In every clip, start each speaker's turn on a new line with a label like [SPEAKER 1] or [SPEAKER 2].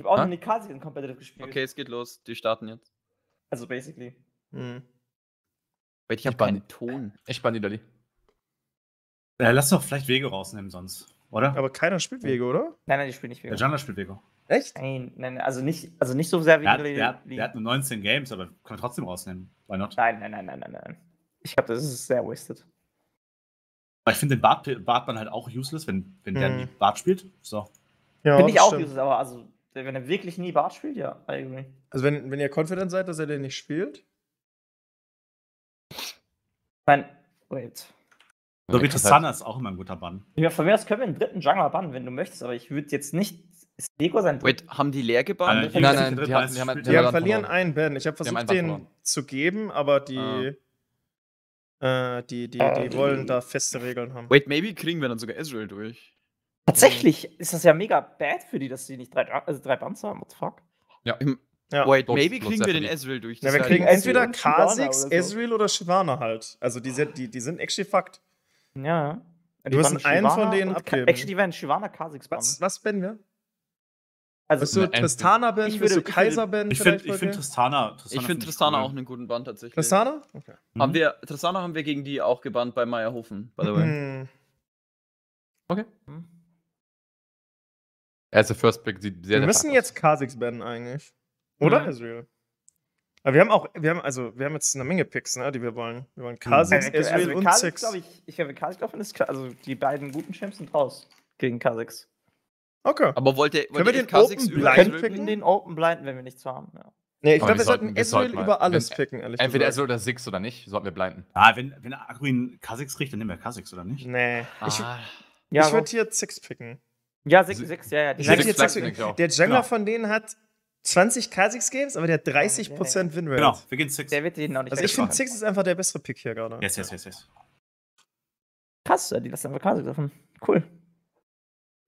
[SPEAKER 1] Ich habe auch
[SPEAKER 2] Ah?
[SPEAKER 1] noch nie in Competitive gespielt.
[SPEAKER 3] Okay, es geht los. Die starten jetzt.
[SPEAKER 1] Also basically.
[SPEAKER 4] Hm.
[SPEAKER 3] Wait, ich habe keinen Ton.
[SPEAKER 2] Ich ban die Dali.
[SPEAKER 5] Äh, lass doch vielleicht Wege rausnehmen sonst, oder?
[SPEAKER 4] Aber keiner spielt Wege, oder?
[SPEAKER 1] Nein, nein, ich spiele nicht
[SPEAKER 5] Der
[SPEAKER 1] Vega.
[SPEAKER 5] Jungler spielt Wege.
[SPEAKER 4] Echt?
[SPEAKER 1] Nein, nein, also nicht, also nicht so sehr wie
[SPEAKER 5] Der hat, der, hat, der hat nur 19 Games, aber kann man trotzdem rausnehmen. Why not?
[SPEAKER 1] Nein, nein, nein, nein, nein, nein. Ich glaube, das ist sehr wasted.
[SPEAKER 5] Aber ich finde den Bart, Bartmann halt auch useless, wenn, wenn der
[SPEAKER 4] Mhm.
[SPEAKER 5] nie Bart spielt. So.
[SPEAKER 4] Ja,
[SPEAKER 1] Finde ich auch
[SPEAKER 4] stimmt.
[SPEAKER 1] useless, aber also, wenn er wirklich nie Bart spielt, ja, I agree.
[SPEAKER 4] Also wenn, wenn ihr confident seid, dass er den nicht spielt,
[SPEAKER 1] Nein, wait.
[SPEAKER 5] So
[SPEAKER 2] krass.
[SPEAKER 5] Tristana ist auch immer ein guter Bann.
[SPEAKER 1] Ja, von mir aus können wir einen dritten Jungler bannen, wenn du möchtest, aber ich würde jetzt nicht. Ist Lego sein
[SPEAKER 3] Wait, haben die leer gebannt?
[SPEAKER 2] Nein, nein, die haben- die haben- die haben
[SPEAKER 4] verlieren
[SPEAKER 2] verloren.
[SPEAKER 4] einen Ben. Ich habe versucht, den
[SPEAKER 2] verloren.
[SPEAKER 4] zu geben, aber die, äh, die, die, die wollen da feste Regeln haben.
[SPEAKER 3] Wait, maybe kriegen wir dann sogar Israel durch.
[SPEAKER 1] Tatsächlich ist das ja mega bad für die, dass sie nicht drei, also drei Bans haben. What the fuck?
[SPEAKER 4] Ja.
[SPEAKER 3] Wait,
[SPEAKER 2] Bloß-
[SPEAKER 3] maybe kriegen wir den. Ezreal durch. Das
[SPEAKER 4] wir kriegen
[SPEAKER 3] ja-
[SPEAKER 4] entweder Kha'Zix,
[SPEAKER 1] oder so.
[SPEAKER 4] Ezreal oder Shivana halt. Also die sind, die, die sind actually fucked.
[SPEAKER 1] Ja.
[SPEAKER 4] Wir müssen einen von denen abgeben.
[SPEAKER 1] Actually, werden Shivana Kha'Zix bannen.
[SPEAKER 4] Was, was Ben wir?
[SPEAKER 1] Also,
[SPEAKER 4] Willst du
[SPEAKER 2] Ne,
[SPEAKER 4] Tristana Ben?
[SPEAKER 1] ich
[SPEAKER 4] Willst du Kaiser Ben?
[SPEAKER 5] Ich finde ich find
[SPEAKER 4] heute?
[SPEAKER 5] Tristana.
[SPEAKER 3] Ich finde Tristana auch einen guten Band tatsächlich.
[SPEAKER 4] Tristana? Okay.
[SPEAKER 5] Mhm.
[SPEAKER 3] Haben wir, Tristana haben wir gegen die auch gebannt bei Meierhofen, by the way.
[SPEAKER 4] Hm.
[SPEAKER 1] hm?
[SPEAKER 2] Er ist der First Pick, sieht sehr,
[SPEAKER 4] Wir müssen jetzt Kha'Zix bannen eigentlich. Oder
[SPEAKER 1] Mhm.
[SPEAKER 4] Ezreal? Aber wir haben auch, wir haben, also, wir haben jetzt eine Menge Picks, ne, die wir wollen. Wir wollen Kha'Zix,
[SPEAKER 1] Also,
[SPEAKER 4] Ezreal
[SPEAKER 1] wenn
[SPEAKER 4] und
[SPEAKER 1] Kha'Zix,
[SPEAKER 4] Six.
[SPEAKER 1] glaub ich, ich glaube, Kha'Zix glaube ist klar. Also, die beiden guten Champs sind raus gegen Kha'Zix.
[SPEAKER 4] Okay.
[SPEAKER 3] Aber wollt ihr, wollt
[SPEAKER 4] wir
[SPEAKER 3] ihr
[SPEAKER 4] den
[SPEAKER 3] Kha'Zix
[SPEAKER 4] Open Blind
[SPEAKER 1] Wir können
[SPEAKER 4] picken?
[SPEAKER 1] den Open blinden, wenn wir nichts haben. Ja.
[SPEAKER 4] Nee, ich
[SPEAKER 2] Aber
[SPEAKER 4] glaube,
[SPEAKER 2] wir
[SPEAKER 4] wir sollten
[SPEAKER 2] wir
[SPEAKER 4] Ezreal über alles
[SPEAKER 2] wenn-
[SPEAKER 4] picken, ehrlich
[SPEAKER 2] Entweder
[SPEAKER 4] gesagt.
[SPEAKER 2] Ezreal oder Six oder nicht, sollten wir blinden.
[SPEAKER 5] Ah, wenn, wenn Agruin Kha'Zix kriegt, dann nehmen wir Kha'Zix, oder nicht?
[SPEAKER 4] Nee. Ich,
[SPEAKER 3] Ah,
[SPEAKER 1] Ja,
[SPEAKER 4] ich würde hier Six picken.
[SPEAKER 1] Ja, 6, 6, ja, ja. Die
[SPEAKER 4] ich picken.
[SPEAKER 2] auch.
[SPEAKER 4] Der Jungler
[SPEAKER 5] Genau.
[SPEAKER 4] von denen hat 20 Kha'Zix Games, aber der hat 30% Winrate.
[SPEAKER 5] Genau, wir gehen Six.
[SPEAKER 1] Der wird den noch nicht
[SPEAKER 4] Also ich finde
[SPEAKER 1] wegmachen.
[SPEAKER 4] Six ist einfach der bessere Pick hier gerade.
[SPEAKER 5] Yes, yes, yes, yes.
[SPEAKER 1] Krass, die lassen einfach Kha'Zix davon. Cool.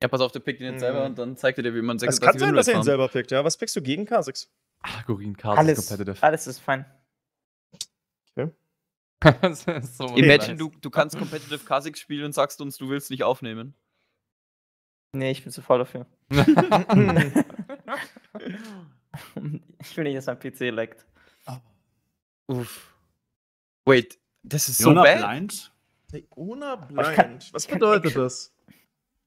[SPEAKER 3] ja, pass auf, der pickt ihn jetzt
[SPEAKER 4] Mhm.
[SPEAKER 3] selber und dann zeigt er dir, wie man
[SPEAKER 4] Es
[SPEAKER 3] 36
[SPEAKER 4] kann sein, dass er ihn selber pickt, ja. Was pickst du gegen Kha'Zix?
[SPEAKER 2] Ach, Gorin, Cars
[SPEAKER 1] Alles,
[SPEAKER 2] Competitive.
[SPEAKER 1] alles ist fein.
[SPEAKER 2] das ist so
[SPEAKER 3] Imagine, du, du kannst Competitive Kha'Zix spielen und sagst uns, du willst nicht aufnehmen.
[SPEAKER 1] Nee, ich bin zu voll dafür. ich will nicht, dass mein PC leckt.
[SPEAKER 3] Uff. Wait, das ist so
[SPEAKER 5] Jona
[SPEAKER 3] bad?
[SPEAKER 5] Blind,
[SPEAKER 4] Leona Blind.
[SPEAKER 1] kann-
[SPEAKER 4] Was bedeutet das?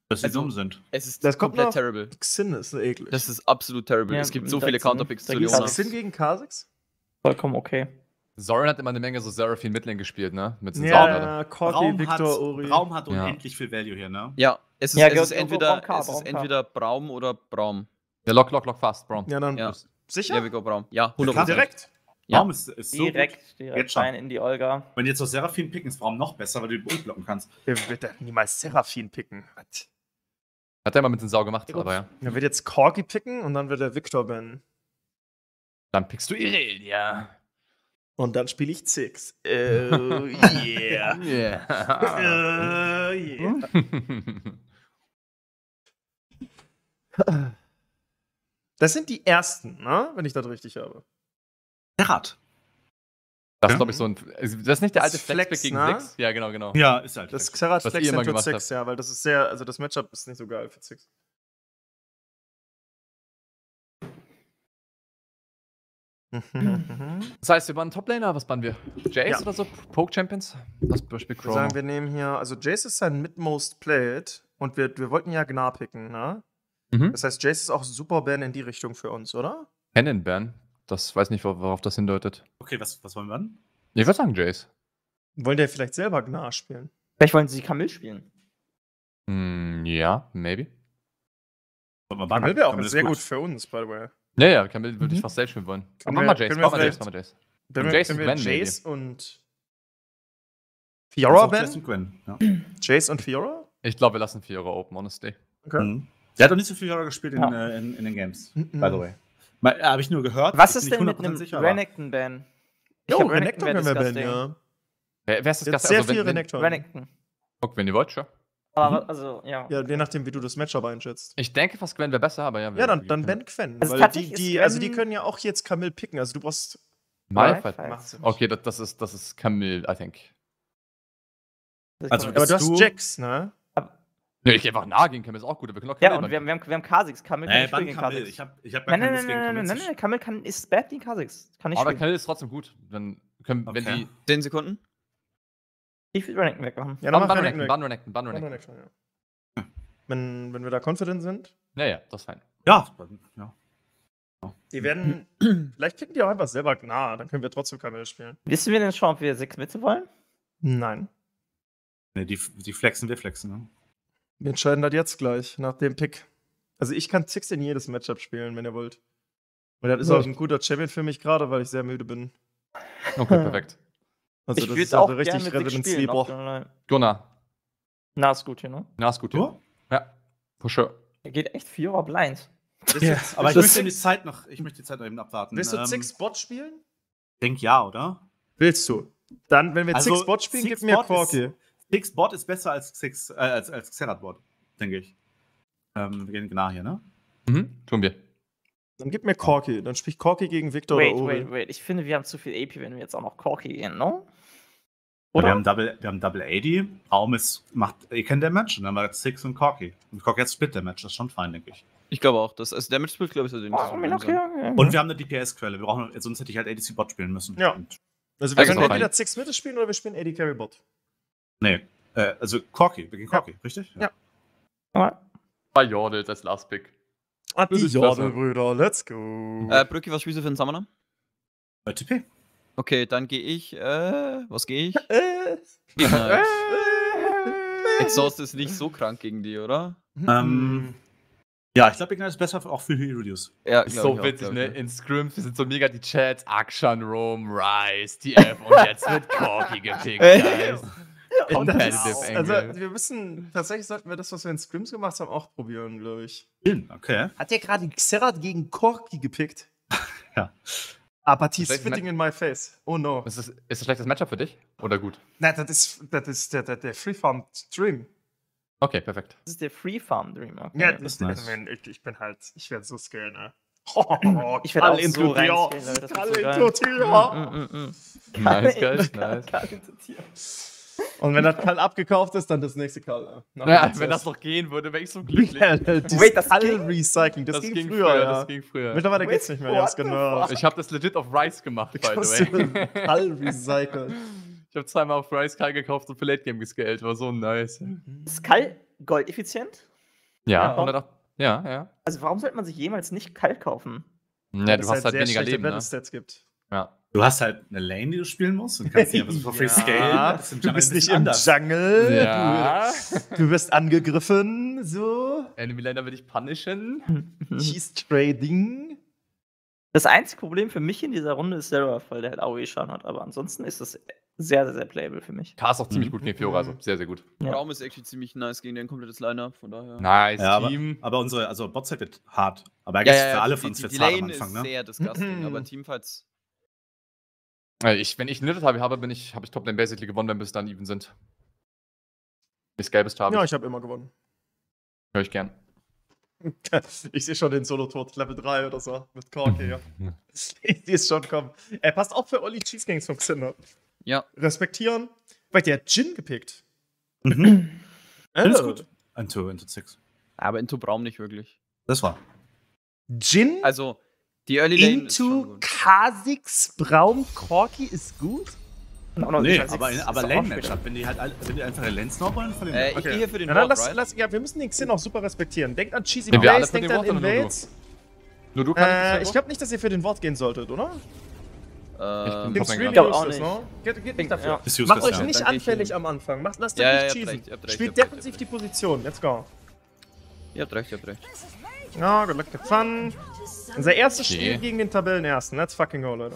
[SPEAKER 5] dass sie
[SPEAKER 3] Also-
[SPEAKER 5] dumm sind.
[SPEAKER 3] Es ist
[SPEAKER 4] Das kommt
[SPEAKER 3] komplett terrible.
[SPEAKER 4] Xin ist eklig.
[SPEAKER 3] Das ist absolut terrible.
[SPEAKER 1] Ja,
[SPEAKER 3] es gibt so viele Counterpicks zu Leona.
[SPEAKER 4] Xin gegen Kha'Zix?
[SPEAKER 1] Vollkommen okay.
[SPEAKER 2] Zoran hat immer eine Menge so Seraphine Midlane gespielt, ne? Mit
[SPEAKER 4] Ja, ja,
[SPEAKER 5] Braum hat,
[SPEAKER 4] Victor, Ori.
[SPEAKER 5] Braum hat
[SPEAKER 2] Ja.
[SPEAKER 5] unendlich viel Value hier, ne?
[SPEAKER 3] Ja, es ist,
[SPEAKER 1] Ja,
[SPEAKER 3] es ist
[SPEAKER 1] Braum
[SPEAKER 3] entweder,
[SPEAKER 1] K,
[SPEAKER 3] es ist
[SPEAKER 1] Braum
[SPEAKER 3] entweder Braum oder Braum.
[SPEAKER 2] Ja, lock, lock, lock, fast, Bro.
[SPEAKER 4] Ja, dann
[SPEAKER 3] Ja.
[SPEAKER 4] sicher?
[SPEAKER 3] Ja, wir go Braum. Ja,
[SPEAKER 5] Klar,
[SPEAKER 3] 100%.
[SPEAKER 5] direkt.
[SPEAKER 3] Ja.
[SPEAKER 5] Braum ist, ist so gut.
[SPEAKER 1] Direkt, direkt
[SPEAKER 5] Jetzt
[SPEAKER 1] rein in die Olga.
[SPEAKER 5] Wenn jetzt noch Seraphim picken, ist Braum noch besser, weil du die Ult blocken kannst.
[SPEAKER 4] Wer wird denn niemals Seraphine picken?
[SPEAKER 2] Hat er mal mit den Sau gemacht,
[SPEAKER 1] Ja,
[SPEAKER 2] aber ja.
[SPEAKER 4] Er wird jetzt Corgi picken und dann wird er Victor bannen.
[SPEAKER 2] Dann pickst du Irelia.
[SPEAKER 4] Und dann spiele ich Six. Oh yeah.
[SPEAKER 2] Yeah.
[SPEAKER 4] Oh yeah. Das sind die ersten, ne? Wenn ich das richtig habe.
[SPEAKER 5] Serrat.
[SPEAKER 2] Das ist, glaube ich, so ein. Das ist nicht der alte
[SPEAKER 4] ist
[SPEAKER 2] Flexpick
[SPEAKER 4] Flex,
[SPEAKER 2] gegen
[SPEAKER 4] ne?
[SPEAKER 2] Six? Ja, genau, genau.
[SPEAKER 5] Ja, ist halt.
[SPEAKER 4] Das
[SPEAKER 2] Was
[SPEAKER 4] Flex Center
[SPEAKER 2] gemacht
[SPEAKER 4] 6, ja, weil das ist sehr, also das Matchup ist nicht so geil für Six.
[SPEAKER 2] Das heißt, wir bannen Toplaner, was bannen wir? Jace
[SPEAKER 4] Ja.
[SPEAKER 2] oder so? Poke Champions? Was Beispiel
[SPEAKER 4] Ich würde sagen, wir nehmen hier, also Jace ist sein Mid-Most Played und wir, wir wollten ja Gnar picken, ne?
[SPEAKER 2] Mhm.
[SPEAKER 4] Das heißt, Jace ist auch super Ban in die Richtung für uns, oder?
[SPEAKER 2] Cannon Ban. Das weiß nicht, wor- worauf das hindeutet.
[SPEAKER 5] Okay, was, was wollen wir dann?
[SPEAKER 2] Ich würde sagen Jace.
[SPEAKER 4] Wollen der vielleicht selber Gnar spielen?
[SPEAKER 1] Vielleicht wollen sie Camille spielen.
[SPEAKER 2] Hm, ja, maybe.
[SPEAKER 5] Wollen wir bannen?
[SPEAKER 4] Camille wäre auch sehr gut für uns, by the way.
[SPEAKER 2] Ja, ja, Camille würde ich
[SPEAKER 4] Mhm.
[SPEAKER 2] fast selbst spielen wollen.
[SPEAKER 4] Können
[SPEAKER 2] mach
[SPEAKER 4] wir-
[SPEAKER 2] mal Jace,
[SPEAKER 4] können
[SPEAKER 2] mach mal Jace, mach mal Jace.
[SPEAKER 4] Wenn
[SPEAKER 2] Und
[SPEAKER 4] wir,
[SPEAKER 2] Jace
[SPEAKER 4] wenn
[SPEAKER 2] und
[SPEAKER 4] wir
[SPEAKER 2] Gwen,
[SPEAKER 4] Jace und Fiora
[SPEAKER 5] Jace
[SPEAKER 4] Ben?
[SPEAKER 5] und Gwen. Ja.
[SPEAKER 4] Jace und Fiora?
[SPEAKER 2] Ich glaube, wir lassen Vierer open, honestly.
[SPEAKER 4] Okay.
[SPEAKER 5] Mhm. Der hat doch nicht so viel Jahre gespielt in,
[SPEAKER 1] Ja.
[SPEAKER 5] äh, in, in den Games,
[SPEAKER 4] Mhm.
[SPEAKER 5] by the way. Habe ich nur gehört.
[SPEAKER 1] Was
[SPEAKER 5] ich
[SPEAKER 1] ist denn mit einem
[SPEAKER 5] 100% sicher, aber-
[SPEAKER 1] Renekton-Ban?
[SPEAKER 4] Jo, Renekton können wir Ben,
[SPEAKER 1] disgusting.
[SPEAKER 4] ja.
[SPEAKER 2] Wer, wer ist das
[SPEAKER 4] Jetzt
[SPEAKER 2] Ganze?
[SPEAKER 4] sehr
[SPEAKER 2] Also,
[SPEAKER 4] viel Renekton.
[SPEAKER 1] Renekton.
[SPEAKER 2] guck, wenn ihr wollt, sure.
[SPEAKER 1] Aber, also, ja.
[SPEAKER 4] Ja, je nachdem, wie du das Matchup einschätzt.
[SPEAKER 2] Ich denke fast Gwen wäre besser, aber ja.
[SPEAKER 4] Ja,
[SPEAKER 2] wir-
[SPEAKER 4] dann, dann Ben Quen.
[SPEAKER 1] Also
[SPEAKER 4] weil die, die, also die
[SPEAKER 1] Gwen-
[SPEAKER 4] können ja auch jetzt Camille picken. Also du brauchst. Nicht.
[SPEAKER 2] Okay, das, das, ist, das ist Camille, I think.
[SPEAKER 5] Also,
[SPEAKER 4] Aber du hast
[SPEAKER 5] du-
[SPEAKER 4] Jax, ne?
[SPEAKER 2] Ja, ich geh einfach nah gegen Camille, ist auch gut. aber Wir können auch
[SPEAKER 1] Ja,
[SPEAKER 2] Camille
[SPEAKER 1] und wir haben, wir haben, wir haben Kha'Zix. Kamil kann nicht. Kha'Zix.
[SPEAKER 5] Ich hab, ich hab
[SPEAKER 1] Nein, nein, nein, nein, nein,
[SPEAKER 5] Kamil
[SPEAKER 1] nein, nein, Kamil kann, ist bad gegen Kha'Zix. Kann nicht
[SPEAKER 2] Aber
[SPEAKER 1] spielen.
[SPEAKER 2] Camille ist trotzdem gut. Dann können, wenn die.
[SPEAKER 3] 10 Sekunden.
[SPEAKER 1] Ich will Renekton wegmachen.
[SPEAKER 4] Ja,
[SPEAKER 2] Ban
[SPEAKER 4] dann mach
[SPEAKER 2] Renekton, Ban
[SPEAKER 4] weg.
[SPEAKER 2] Renekton, Ban
[SPEAKER 4] Ban
[SPEAKER 2] Renekton.
[SPEAKER 4] Ja. Wenn, wenn wir da confident sind.
[SPEAKER 2] Ja, ja, das ist fein.
[SPEAKER 5] Ja, ja.
[SPEAKER 4] Die werden. vielleicht picken die auch einfach selber nah, dann können wir trotzdem Kamel spielen.
[SPEAKER 1] Wissen wir denn schon, ob wir 6 Mitte wollen?
[SPEAKER 4] Nein.
[SPEAKER 5] Nee, die, die flexen, wir flexen. Ne?
[SPEAKER 4] Wir entscheiden das jetzt gleich, nach dem Pick. Also ich kann Zix in jedes Matchup spielen, wenn ihr wollt. Und das ist
[SPEAKER 1] Ja.
[SPEAKER 4] auch ein guter Champion für mich gerade, weil ich sehr müde bin.
[SPEAKER 2] Okay, perfekt.
[SPEAKER 4] Also
[SPEAKER 1] ich
[SPEAKER 4] das
[SPEAKER 1] würde
[SPEAKER 4] ist auch richtig
[SPEAKER 1] Six.
[SPEAKER 4] Sleeper.
[SPEAKER 2] Gunnar.
[SPEAKER 1] Na, ist gut hier, ne?
[SPEAKER 2] Na, ist gut. Ja,
[SPEAKER 5] Du?
[SPEAKER 2] ja for sure.
[SPEAKER 1] Er geht echt Vierer blind.
[SPEAKER 4] Ja,
[SPEAKER 5] Aber ich möchte die
[SPEAKER 4] Six-
[SPEAKER 5] Zeit noch, ich möchte die Zeit noch eben abwarten.
[SPEAKER 4] Willst du
[SPEAKER 5] Ähm,
[SPEAKER 4] Zix Bot spielen?
[SPEAKER 5] Denk ja, oder?
[SPEAKER 4] Willst du? Dann, wenn wir
[SPEAKER 5] Also,
[SPEAKER 4] Zix Bot spielen,
[SPEAKER 5] Six
[SPEAKER 4] gib mir Corky.
[SPEAKER 5] Six Bot ist besser als Six, äh, als, als Xerath Bot, denke ich. Ähm, wir gehen genau hier, ne?
[SPEAKER 2] Mhm, tun wir.
[SPEAKER 4] Dann gib mir Corky. Dann sprich Corky gegen Victor
[SPEAKER 1] Wait,
[SPEAKER 4] oder Ori.
[SPEAKER 1] wait, wait. Ich finde, wir haben zu viel AP, wenn wir jetzt auch noch Corky gehen, ne?
[SPEAKER 5] Ja,
[SPEAKER 1] Oder?
[SPEAKER 5] wir haben Double, wir haben Double AD, Raum ist, macht eh kein Damage und dann haben wir Six und Corky. Und Corky hat Split Damage, das ist schon fein, denke ich.
[SPEAKER 3] Ich glaube auch. Das, also Damage Split, glaube ich, sollte nicht
[SPEAKER 1] Oh,
[SPEAKER 3] so
[SPEAKER 1] okay, okay, okay.
[SPEAKER 5] Und wir haben eine DPS-Quelle, wir brauchen, sonst hätte ich halt ADC Bot spielen müssen.
[SPEAKER 4] Ja.
[SPEAKER 5] Und,
[SPEAKER 4] Also wir
[SPEAKER 2] Also
[SPEAKER 4] können
[SPEAKER 2] ist
[SPEAKER 4] entweder. Zix Mitte spielen oder wir spielen AD Carry Bot.
[SPEAKER 5] nee, äh, also Corky, wir gehen Corky, richtig?
[SPEAKER 4] Ja.
[SPEAKER 1] Ja.
[SPEAKER 2] Bei Jordel, das Last Pick.
[SPEAKER 4] Ah,
[SPEAKER 2] ist klasse.
[SPEAKER 4] Brüder, let's go.
[SPEAKER 3] Äh, Brücke, was spielst du für einen Summoner?
[SPEAKER 5] TP.
[SPEAKER 3] Okay, dann gehe ich, äh, was gehe ich?
[SPEAKER 4] äh.
[SPEAKER 3] Ignite. Exhaust ist nicht so krank gegen die, oder?
[SPEAKER 5] Ähm, ja, ich glaube, Ignite ist besser auch für Heroes.
[SPEAKER 3] Ja,
[SPEAKER 2] Ist so
[SPEAKER 3] auch,
[SPEAKER 2] witzig, ne? In Scrims sind so mega die Chats. Akshan, Rome, Rice, TF und jetzt wird Corky gepickt, guys. Competitive Angle.
[SPEAKER 4] also wir müssen, tatsächlich sollten wir das, was wir in Scrims gemacht haben, auch probieren, glaube ich.
[SPEAKER 5] Okay.
[SPEAKER 4] Hat der gerade Xerath gegen Corky gepickt?
[SPEAKER 5] Ja.
[SPEAKER 2] Vielleicht
[SPEAKER 4] spitting in my face. Oh no.
[SPEAKER 2] Ist das, ist das ein schlechtes Matchup für dich? Oder gut?
[SPEAKER 4] Na, das ist, das ist der, der, der Free Farm Stream.
[SPEAKER 2] Okay, perfekt.
[SPEAKER 1] Das ist der Free Farm Dream. Okay.
[SPEAKER 4] Ja,
[SPEAKER 5] das ist nice.
[SPEAKER 4] ich, ich bin halt, ich werde so scale, ne?
[SPEAKER 1] Ich werd auch so Mm, mm, mm.
[SPEAKER 2] Nice, guys, nice.
[SPEAKER 4] Und wenn das Kall abgekauft ist, dann das nächste Kall.
[SPEAKER 2] Ja, wenn das noch gehen würde, wäre ich so glücklich.
[SPEAKER 4] Ja, das
[SPEAKER 1] Wait, das
[SPEAKER 4] Kall
[SPEAKER 1] ging?
[SPEAKER 4] Recycling, das, ging, früher, ja.
[SPEAKER 2] Das ging früher.
[SPEAKER 4] Mittlerweile geht's nicht mehr,
[SPEAKER 1] the
[SPEAKER 4] genau.
[SPEAKER 2] Ich habe das legit auf Rice gemacht, by the way.
[SPEAKER 4] Kall recycelt.
[SPEAKER 2] Ich habe zweimal auf Rice Kai gekauft und für Late Game gescaled. War so nice.
[SPEAKER 1] Ist Kall goldeffizient?
[SPEAKER 2] Ja,
[SPEAKER 1] Ja.
[SPEAKER 2] 108 ja, ja.
[SPEAKER 1] Also warum sollte man sich jemals nicht Kall kaufen?
[SPEAKER 2] Ja, du
[SPEAKER 4] Das
[SPEAKER 2] hast halt
[SPEAKER 4] sehr
[SPEAKER 2] weniger Leben, ne?
[SPEAKER 4] Battle-Stats gibt.
[SPEAKER 2] Ja.
[SPEAKER 5] Du hast halt eine Lane, die du spielen musst und kannst nicht einfach so free
[SPEAKER 4] Ja,
[SPEAKER 5] scalen.
[SPEAKER 4] Du bist nicht im
[SPEAKER 5] anders.
[SPEAKER 4] Jungle.
[SPEAKER 2] Ja.
[SPEAKER 4] Du, du wirst angegriffen, so.
[SPEAKER 2] Enemy Laner will ich punishen.
[SPEAKER 4] Cheese Trading.
[SPEAKER 1] Das einzige Problem für mich in dieser Runde ist Seraph, weil der halt AOE-Schaden hat. Aber ansonsten ist das sehr, sehr, sehr playable für mich.
[SPEAKER 2] K ist auch ziemlich
[SPEAKER 5] Mhm.
[SPEAKER 2] gut gegen Fiora, also sehr, sehr gut.
[SPEAKER 1] Ja.
[SPEAKER 3] Raum ist actually ziemlich nice gegen ein komplettes Line-Up, von daher.
[SPEAKER 2] Nice,
[SPEAKER 5] Ja, aber,
[SPEAKER 2] Team.
[SPEAKER 5] aber unsere, also Botzeit wird hart. Aber eigentlich für alle von uns
[SPEAKER 3] die,
[SPEAKER 5] wird
[SPEAKER 3] die
[SPEAKER 5] es hart am
[SPEAKER 3] Lane
[SPEAKER 5] Anfang,
[SPEAKER 3] ist
[SPEAKER 5] ne?
[SPEAKER 3] sehr disgusting,
[SPEAKER 4] Mhm.
[SPEAKER 3] aber Teamfights.
[SPEAKER 2] Äh, Ich, wenn ich einen Little habe, bin ich, habe ich Top Lane basically gewonnen, wenn wir es dann even sind. Bis gelbes habe
[SPEAKER 4] Ja,
[SPEAKER 2] ich.
[SPEAKER 4] habe immer gewonnen.
[SPEAKER 2] Höre ich gern.
[SPEAKER 4] Ich sehe schon den Solo-Tod, Level 3 oder so, mit Corky, ja. Ich sehe es schon kommen. Er passt auch für Olli Cheesegangs vom Xander.
[SPEAKER 3] Ja.
[SPEAKER 4] Respektieren. Weil der hat Jin gepickt.
[SPEAKER 5] Mhm.
[SPEAKER 4] Äh,
[SPEAKER 5] Das ist gut. Into, into six.
[SPEAKER 3] Aber into Braum nicht wirklich.
[SPEAKER 5] Das war.
[SPEAKER 4] Jin
[SPEAKER 3] Also, die Early Lane
[SPEAKER 4] into. Kha'Zix Braum Corky ist gut?
[SPEAKER 1] Noch
[SPEAKER 5] Nee, aber, aber Lane-Matchup, wenn die halt wenn die einfach eine Lane-Snow wollen, von den
[SPEAKER 3] Äh, ich
[SPEAKER 4] Okay.
[SPEAKER 3] gehe hier für den
[SPEAKER 4] Ja,
[SPEAKER 3] Ward,
[SPEAKER 4] lass,
[SPEAKER 3] right?
[SPEAKER 4] lass, ja, wir müssen den Xin auch super respektieren. Denkt an Cheesy
[SPEAKER 2] alle
[SPEAKER 4] Plays, denkt
[SPEAKER 2] den
[SPEAKER 4] an
[SPEAKER 2] nur du?
[SPEAKER 4] Invades.
[SPEAKER 2] Nur du kannst
[SPEAKER 4] Äh, ich glaube nicht, dass ihr für den Wort gehen solltet, oder?
[SPEAKER 3] Ähm,
[SPEAKER 4] Gibt's
[SPEAKER 2] Top
[SPEAKER 4] really
[SPEAKER 2] Lane
[SPEAKER 1] glaub auch
[SPEAKER 4] useless,
[SPEAKER 1] nicht.
[SPEAKER 4] ne? Geht, geht nicht
[SPEAKER 1] Ja.
[SPEAKER 4] dafür.
[SPEAKER 5] Ist
[SPEAKER 4] Macht euch
[SPEAKER 5] ja.
[SPEAKER 4] nicht
[SPEAKER 3] ich
[SPEAKER 4] anfällig am Anfang. Macht, lasst
[SPEAKER 3] Ja,
[SPEAKER 4] euch
[SPEAKER 3] ja,
[SPEAKER 4] nicht
[SPEAKER 3] habt
[SPEAKER 4] cheesen.
[SPEAKER 3] recht,
[SPEAKER 4] Spielt defensiv die Position. Let's go.
[SPEAKER 3] ihr habt recht, ihr habt recht.
[SPEAKER 4] Ja, good luck, good fun. Unser erstes
[SPEAKER 2] Okay.
[SPEAKER 4] Spiel gegen den Tabellenersten. Let's fucking go, Leute.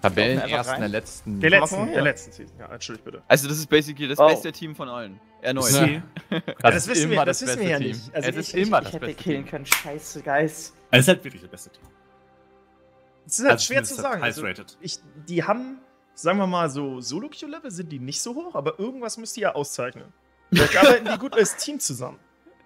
[SPEAKER 2] Tabellen
[SPEAKER 1] Einfach
[SPEAKER 2] erst in
[SPEAKER 1] rein.
[SPEAKER 2] der letzten.
[SPEAKER 4] Der letzten, der letzten Season. Ja, entschuldigt bitte.
[SPEAKER 3] Also, das ist basically das
[SPEAKER 1] Oh.
[SPEAKER 3] beste Team von allen. Erneut.
[SPEAKER 2] Ja.
[SPEAKER 4] Ja,
[SPEAKER 2] Das,
[SPEAKER 4] das wissen wir- das
[SPEAKER 2] das,
[SPEAKER 4] wissen wir ja
[SPEAKER 2] Team.
[SPEAKER 4] nicht. Also
[SPEAKER 2] es
[SPEAKER 4] ich-
[SPEAKER 2] ist
[SPEAKER 4] ich-
[SPEAKER 2] immer
[SPEAKER 1] Ich
[SPEAKER 2] das
[SPEAKER 1] hätte
[SPEAKER 2] beste
[SPEAKER 1] killen
[SPEAKER 2] Team.
[SPEAKER 1] können. Scheiße, Guys.
[SPEAKER 5] Es ist halt wirklich das beste Team.
[SPEAKER 4] Es ist halt
[SPEAKER 5] Also
[SPEAKER 4] schwer zu sagen. Also,
[SPEAKER 5] rated.
[SPEAKER 4] ich, die haben, sagen wir mal, so Solo-Q-Level sind die nicht so hoch, aber irgendwas müsst ihr ja auszeichnen. Vielleicht arbeiten die gut als Team zusammen.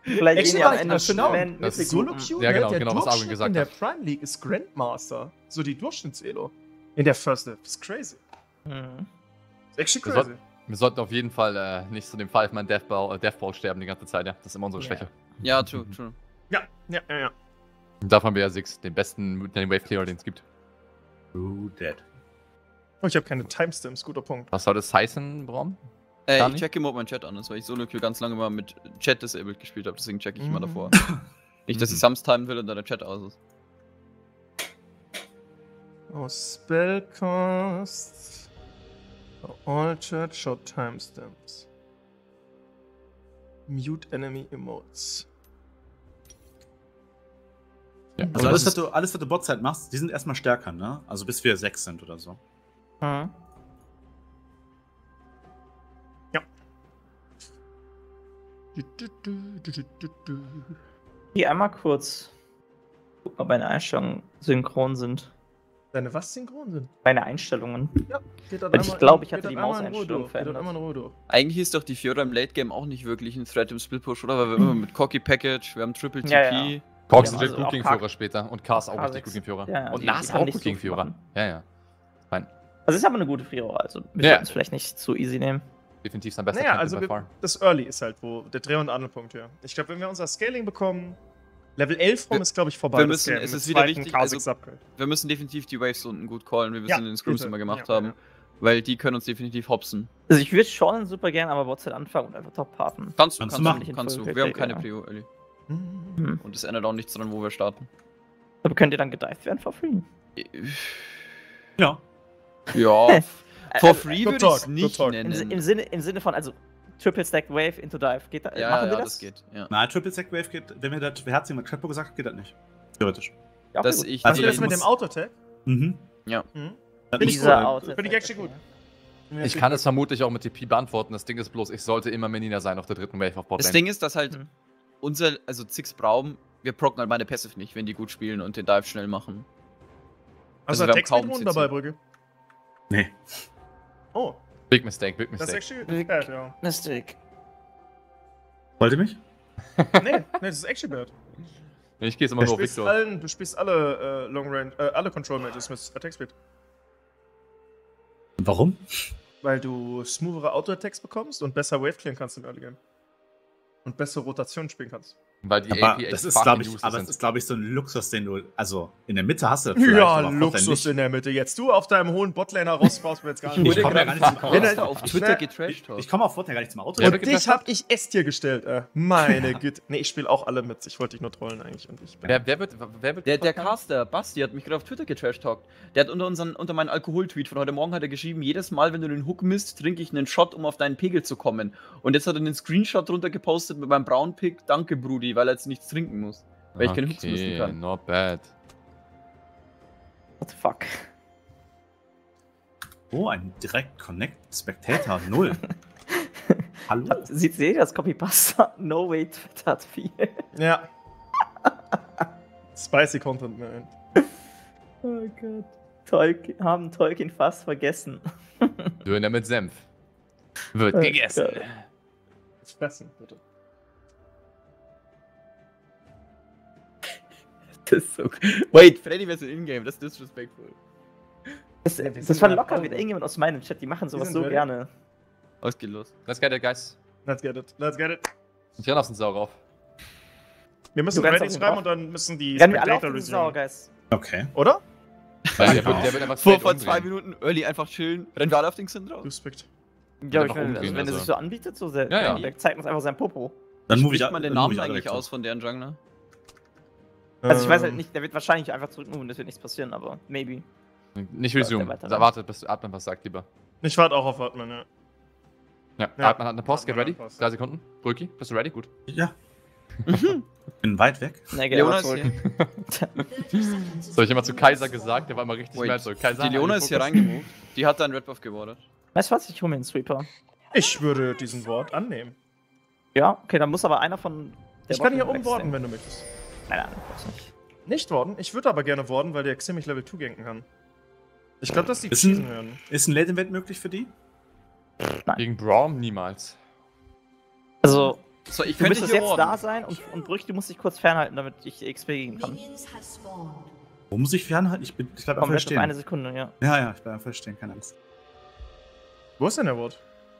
[SPEAKER 1] Vielleicht
[SPEAKER 4] Echt
[SPEAKER 1] gehen die am Ende
[SPEAKER 4] stimmt.
[SPEAKER 1] Man
[SPEAKER 2] Das ist
[SPEAKER 1] Gruppen.
[SPEAKER 4] Solo-Q,
[SPEAKER 2] Ja, genau,
[SPEAKER 4] der
[SPEAKER 2] genau, was Armin
[SPEAKER 4] Durchschnitt
[SPEAKER 2] gesagt
[SPEAKER 4] in der. Prime League ist Grandmaster. So die Durchschnittselo. In der First League. Das ist crazy.
[SPEAKER 1] Mhm.
[SPEAKER 4] Das ist actually crazy.
[SPEAKER 2] Wir sollten auf jeden Fall äh, nicht zu dem Five-Man Deathball, äh, Deathball sterben die ganze Zeit, ja. Das ist immer unsere
[SPEAKER 1] Ja.
[SPEAKER 2] Schwäche.
[SPEAKER 3] Ja, true, true.
[SPEAKER 4] Ja, ja, ja, ja.
[SPEAKER 2] Und dafür haben wir ja Six, den besten den Wave Clearer, den es gibt.
[SPEAKER 5] True dead.
[SPEAKER 4] Oh, ich habe keine Timestamps, guter Punkt.
[SPEAKER 2] Was soll das heißen, Braum?
[SPEAKER 3] Äh,
[SPEAKER 2] Dani?
[SPEAKER 3] ich checke immer, ob mein Chat an ist, weil ich Solo Queue ganz lange mal mit Chat disabled gespielt habe, deswegen checke ich immer
[SPEAKER 4] Mhm.
[SPEAKER 3] davor. Nicht, dass ich
[SPEAKER 2] Mhm.
[SPEAKER 3] Sums timen will und dann der Chat aus ist.
[SPEAKER 4] Oh, Spellcast. All Chat Shot Timestamps. Mute Enemy Emotes.
[SPEAKER 2] Ja,
[SPEAKER 5] Also
[SPEAKER 3] Aber
[SPEAKER 5] alles,
[SPEAKER 3] das
[SPEAKER 5] was du, alles, was du Botzeit machst, die sind erstmal stärker, ne? Also bis wir sechs sind oder so.
[SPEAKER 1] Mhm. Hier einmal kurz gucken, ob meine Einstellungen synchron sind.
[SPEAKER 4] Deine was synchron sind?
[SPEAKER 1] Meine Einstellungen.
[SPEAKER 4] Geht dann
[SPEAKER 1] Weil ich
[SPEAKER 4] einmal
[SPEAKER 1] glaub,
[SPEAKER 4] in-
[SPEAKER 1] ich hatte die Mauseinstellung verändert.
[SPEAKER 3] Eigentlich ist doch die Fiora im Late Game auch nicht wirklich ein Threat im Split Push, oder? Weil wir immer mit Cocky Package, wir haben Triple TP.
[SPEAKER 1] Ja, ja. Ja,
[SPEAKER 2] ist
[SPEAKER 1] also
[SPEAKER 2] gut gegen Führer später und Kars auch richtig
[SPEAKER 1] K6.
[SPEAKER 2] gut gegen Führer.
[SPEAKER 1] Ja, ja,
[SPEAKER 2] und Nas auch gut gegen Führer. Ja, ja.
[SPEAKER 1] Also ist aber eine gute Friere, also wir
[SPEAKER 2] Ja.
[SPEAKER 1] sollten es vielleicht nicht zu easy nehmen.
[SPEAKER 2] Definitiv sein bester
[SPEAKER 4] Naja,
[SPEAKER 2] Champion
[SPEAKER 4] also
[SPEAKER 2] by
[SPEAKER 4] wir,
[SPEAKER 2] far.
[SPEAKER 4] das Early ist halt wo der Dreh- und Angelpunkt hier. Ich glaube, wenn wir unser Scaling bekommen, Level 11 rum ist, glaube ich, vorbei.
[SPEAKER 3] wir müssen- es ist wieder
[SPEAKER 4] K6
[SPEAKER 3] also-. Wir müssen definitiv die Waves unten gut callen, wie wir es
[SPEAKER 4] Ja,
[SPEAKER 3] in den Scrims
[SPEAKER 4] bitte.
[SPEAKER 3] immer gemacht
[SPEAKER 4] Ja,
[SPEAKER 3] haben.
[SPEAKER 4] ja.
[SPEAKER 3] Weil die können uns definitiv hopsen.
[SPEAKER 1] Also ich würde schon super gern aber Botzeit anfangen und einfach top passen.
[SPEAKER 3] Kannst du,
[SPEAKER 5] Kannst
[SPEAKER 3] kannst
[SPEAKER 5] du machen.
[SPEAKER 3] kannst du. Wir haben keine
[SPEAKER 1] ja.
[SPEAKER 3] Prio early.
[SPEAKER 4] Mhm.
[SPEAKER 3] Und es ändert auch nichts daran, wo wir starten.
[SPEAKER 1] Aber könnt ihr dann gedived werden for free?
[SPEAKER 5] Ja.
[SPEAKER 3] Ja,
[SPEAKER 1] Äh,
[SPEAKER 3] for
[SPEAKER 1] also,
[SPEAKER 3] free würde ich es nicht
[SPEAKER 4] talk.
[SPEAKER 1] Im,
[SPEAKER 3] nennen.
[SPEAKER 1] Im, Sinne, Im Sinne von, also Triple Stack Wave into Dive. Geht da,
[SPEAKER 3] Ja,
[SPEAKER 1] machen
[SPEAKER 3] ja,
[SPEAKER 1] wir
[SPEAKER 3] das?
[SPEAKER 1] das?
[SPEAKER 3] geht. Ja.
[SPEAKER 5] Nein, Triple Stack Wave geht, wenn wir das, wer hat es mit Crepo gesagt, geht das nicht. Theoretisch.
[SPEAKER 1] Ja,
[SPEAKER 3] Dass
[SPEAKER 1] gut.
[SPEAKER 3] ich
[SPEAKER 4] Also das mit dem Auto-Tag?
[SPEAKER 5] Mhm.
[SPEAKER 3] Ja.
[SPEAKER 4] Mhm.
[SPEAKER 5] Das
[SPEAKER 4] Bin ich.
[SPEAKER 1] Out-
[SPEAKER 4] Finde ich actually gut.
[SPEAKER 2] Ich kann es vermutlich auch mit TP beantworten. Das Ding ist bloß, ich sollte immer Menina sein auf der dritten Wave auf
[SPEAKER 3] Das
[SPEAKER 2] Botlane.
[SPEAKER 3] Ding ist, dass halt
[SPEAKER 1] Mhm.
[SPEAKER 3] unser, also Zix Braum, wir procken halt meine Passive nicht, wenn die gut spielen und den Dive schnell machen.
[SPEAKER 4] Also,
[SPEAKER 3] Also wir haben
[SPEAKER 4] Text
[SPEAKER 3] kaum
[SPEAKER 4] dabei, Brücke.
[SPEAKER 5] Nee.
[SPEAKER 4] Oh,
[SPEAKER 2] Big Mistake, big
[SPEAKER 4] das ist
[SPEAKER 2] Mistake.
[SPEAKER 4] actually bad, ja.
[SPEAKER 1] Mistake.
[SPEAKER 5] Wollt ihr mich?
[SPEAKER 4] Nee, nee, das ist actually bad.
[SPEAKER 2] Ich gehe jetzt immer
[SPEAKER 4] Du
[SPEAKER 2] nur auf Victor.
[SPEAKER 4] allen, du spielst alle äh, Long Range, äh, alle Control Mages mit Attack Speed.
[SPEAKER 5] Warum?
[SPEAKER 4] Weil du smoothere Auto-Attacks bekommst und besser Wave clearen kannst im Early Game. Und bessere Rotationen spielen kannst.
[SPEAKER 2] Weil die
[SPEAKER 5] Aber
[SPEAKER 2] AP
[SPEAKER 5] das ist, glaube ich, aber das
[SPEAKER 2] sind.
[SPEAKER 5] ist, glaube ich, so ein Luxus, den du, also in der Mitte hast du das vielleicht,
[SPEAKER 4] Ja, Luxus
[SPEAKER 5] nicht.
[SPEAKER 4] in der Mitte. Jetzt du auf deinem hohen Botlaner Ross brauchst du jetzt gar
[SPEAKER 5] Ich
[SPEAKER 4] nicht.
[SPEAKER 5] komme ja gar nicht zum
[SPEAKER 3] Wenn
[SPEAKER 5] Auto.
[SPEAKER 3] er auf
[SPEAKER 4] Ich
[SPEAKER 3] Twitter getrashed
[SPEAKER 5] Ich, ich komme auf Botlane gar nicht zum Auto.
[SPEAKER 2] Ja,
[SPEAKER 4] Und
[SPEAKER 2] wirklich
[SPEAKER 4] dich hab ich S-Tier gestellt, äh. Meine Güte. Nee, ich spiele auch alle mit. Ich wollte dich nur trollen eigentlich. Und ich bin
[SPEAKER 2] Wer, wer wird, wer wird
[SPEAKER 3] Der, der? Caster, Basti, hat mich gerade auf Twitter getrash-talkt. Der hat unter, unseren, unter meinen Alkohol-Tweet von heute Morgen hat er geschrieben, jedes Mal, wenn du den Hook misst, trinke ich einen Shot, um auf deinen Pegel zu kommen. Und jetzt hat er einen Screenshot drunter gepostet mit meinem Brown Pick, danke Brudi, weil er jetzt nichts trinken muss. Weil ich keine Hooks missen
[SPEAKER 2] Okay,
[SPEAKER 3] kann.
[SPEAKER 2] not bad.
[SPEAKER 1] What the fuck?
[SPEAKER 5] Oh, ein Direct Connect Spectator 0. Hallo?
[SPEAKER 1] Hat, sieht seht ihr das Copypasta? No way twittert viel.
[SPEAKER 4] Ja. Spicy Content, man.
[SPEAKER 1] Oh Gott. Tolkien, haben Tolkien fast vergessen.
[SPEAKER 2] Döner mit Senf. Wird
[SPEAKER 1] Oh
[SPEAKER 2] gegessen.
[SPEAKER 1] Gott.
[SPEAKER 4] Fressen, bitte.
[SPEAKER 3] Das ist so. Wait, Freddy wäre so in-game, das ist disrespectful.
[SPEAKER 1] Das,
[SPEAKER 4] Ja,
[SPEAKER 1] das war
[SPEAKER 4] halt
[SPEAKER 1] locker wieder irgendjemand aus meinem Chat, die machen sowas so
[SPEAKER 4] ready.
[SPEAKER 1] gerne.
[SPEAKER 3] Was geht los?
[SPEAKER 2] Let's get it, guys.
[SPEAKER 4] Let's get it. Let's get it.
[SPEAKER 2] Ich renne auf den Sau rauf.
[SPEAKER 4] Wir müssen ready
[SPEAKER 1] auf den
[SPEAKER 4] schreiben und dann müssen die
[SPEAKER 1] Rennen wir alle auf
[SPEAKER 4] Spectator
[SPEAKER 1] den Sau,
[SPEAKER 4] resume.
[SPEAKER 1] Guys.
[SPEAKER 5] Okay.
[SPEAKER 4] Oder?
[SPEAKER 2] Weil der, wird, der wird einfach
[SPEAKER 3] Vor, vor zwei. Minuten Early einfach chillen. Rennen wir alle auf den Xin drauf?
[SPEAKER 4] Respekt.
[SPEAKER 1] Ja, ich meine, also, wenn er
[SPEAKER 2] also.
[SPEAKER 1] sich so anbietet, so sehr,
[SPEAKER 2] Ja, ja.
[SPEAKER 1] der zeigt uns einfach sein Popo.
[SPEAKER 5] Dann move ich
[SPEAKER 3] man den Namen
[SPEAKER 5] ich
[SPEAKER 3] eigentlich aus von deren Jungler?
[SPEAKER 1] Also ich weiß halt
[SPEAKER 4] Ähm,
[SPEAKER 1] nicht, der wird wahrscheinlich einfach zurückmoven, das wird nichts passieren, aber maybe.
[SPEAKER 2] Nicht resume. wartet, bis Atman was sagt, lieber.
[SPEAKER 4] Ich warte auch auf Atman, ja.
[SPEAKER 2] Ja,
[SPEAKER 4] Ja.
[SPEAKER 2] Atman hat eine Post, get ready.
[SPEAKER 4] Post.
[SPEAKER 2] Drei Sekunden. Brücki, bist du ready? Gut.
[SPEAKER 5] Ja. Bin weit weg.
[SPEAKER 1] Nee, geht
[SPEAKER 3] Leona ist hier.
[SPEAKER 2] Habe ich immer zu Kaiser gesagt, der war immer richtig mad. So, Kaiser,
[SPEAKER 3] Die Leona ist hier reingemoved. Die hat dann Red Buff gewordet.
[SPEAKER 1] Weißt du was, ich hole mir einen Sweeper.
[SPEAKER 4] Ich würde diesen Wort annehmen.
[SPEAKER 1] Ja, okay, dann muss aber einer von... der
[SPEAKER 4] Ich kann hier umworten,
[SPEAKER 1] wechseln.
[SPEAKER 4] wenn du möchtest.
[SPEAKER 1] Nein, nein, brauchst nicht.
[SPEAKER 4] Nicht worden? Ich würde aber gerne worden, weil der Ximich Level 2 ganken kann. Ich glaube, dass die
[SPEAKER 5] Ist ein-
[SPEAKER 4] werden.
[SPEAKER 5] Ist ein Late Event möglich für die?
[SPEAKER 2] Gegen Braum niemals.
[SPEAKER 1] Also,
[SPEAKER 3] So, ich
[SPEAKER 1] du
[SPEAKER 3] könnte
[SPEAKER 1] müsstest jetzt da sein und, und Brüch, du musst dich kurz fernhalten, damit ich XP gehen kann.
[SPEAKER 5] Wo muss ich fernhalten? Ich, bin- ich bleib einfach stehen.
[SPEAKER 1] eine Sekunde, ja.
[SPEAKER 5] Ja, ja, ich bleib einfach stehen, keine Angst.
[SPEAKER 4] Wo ist denn der Wort?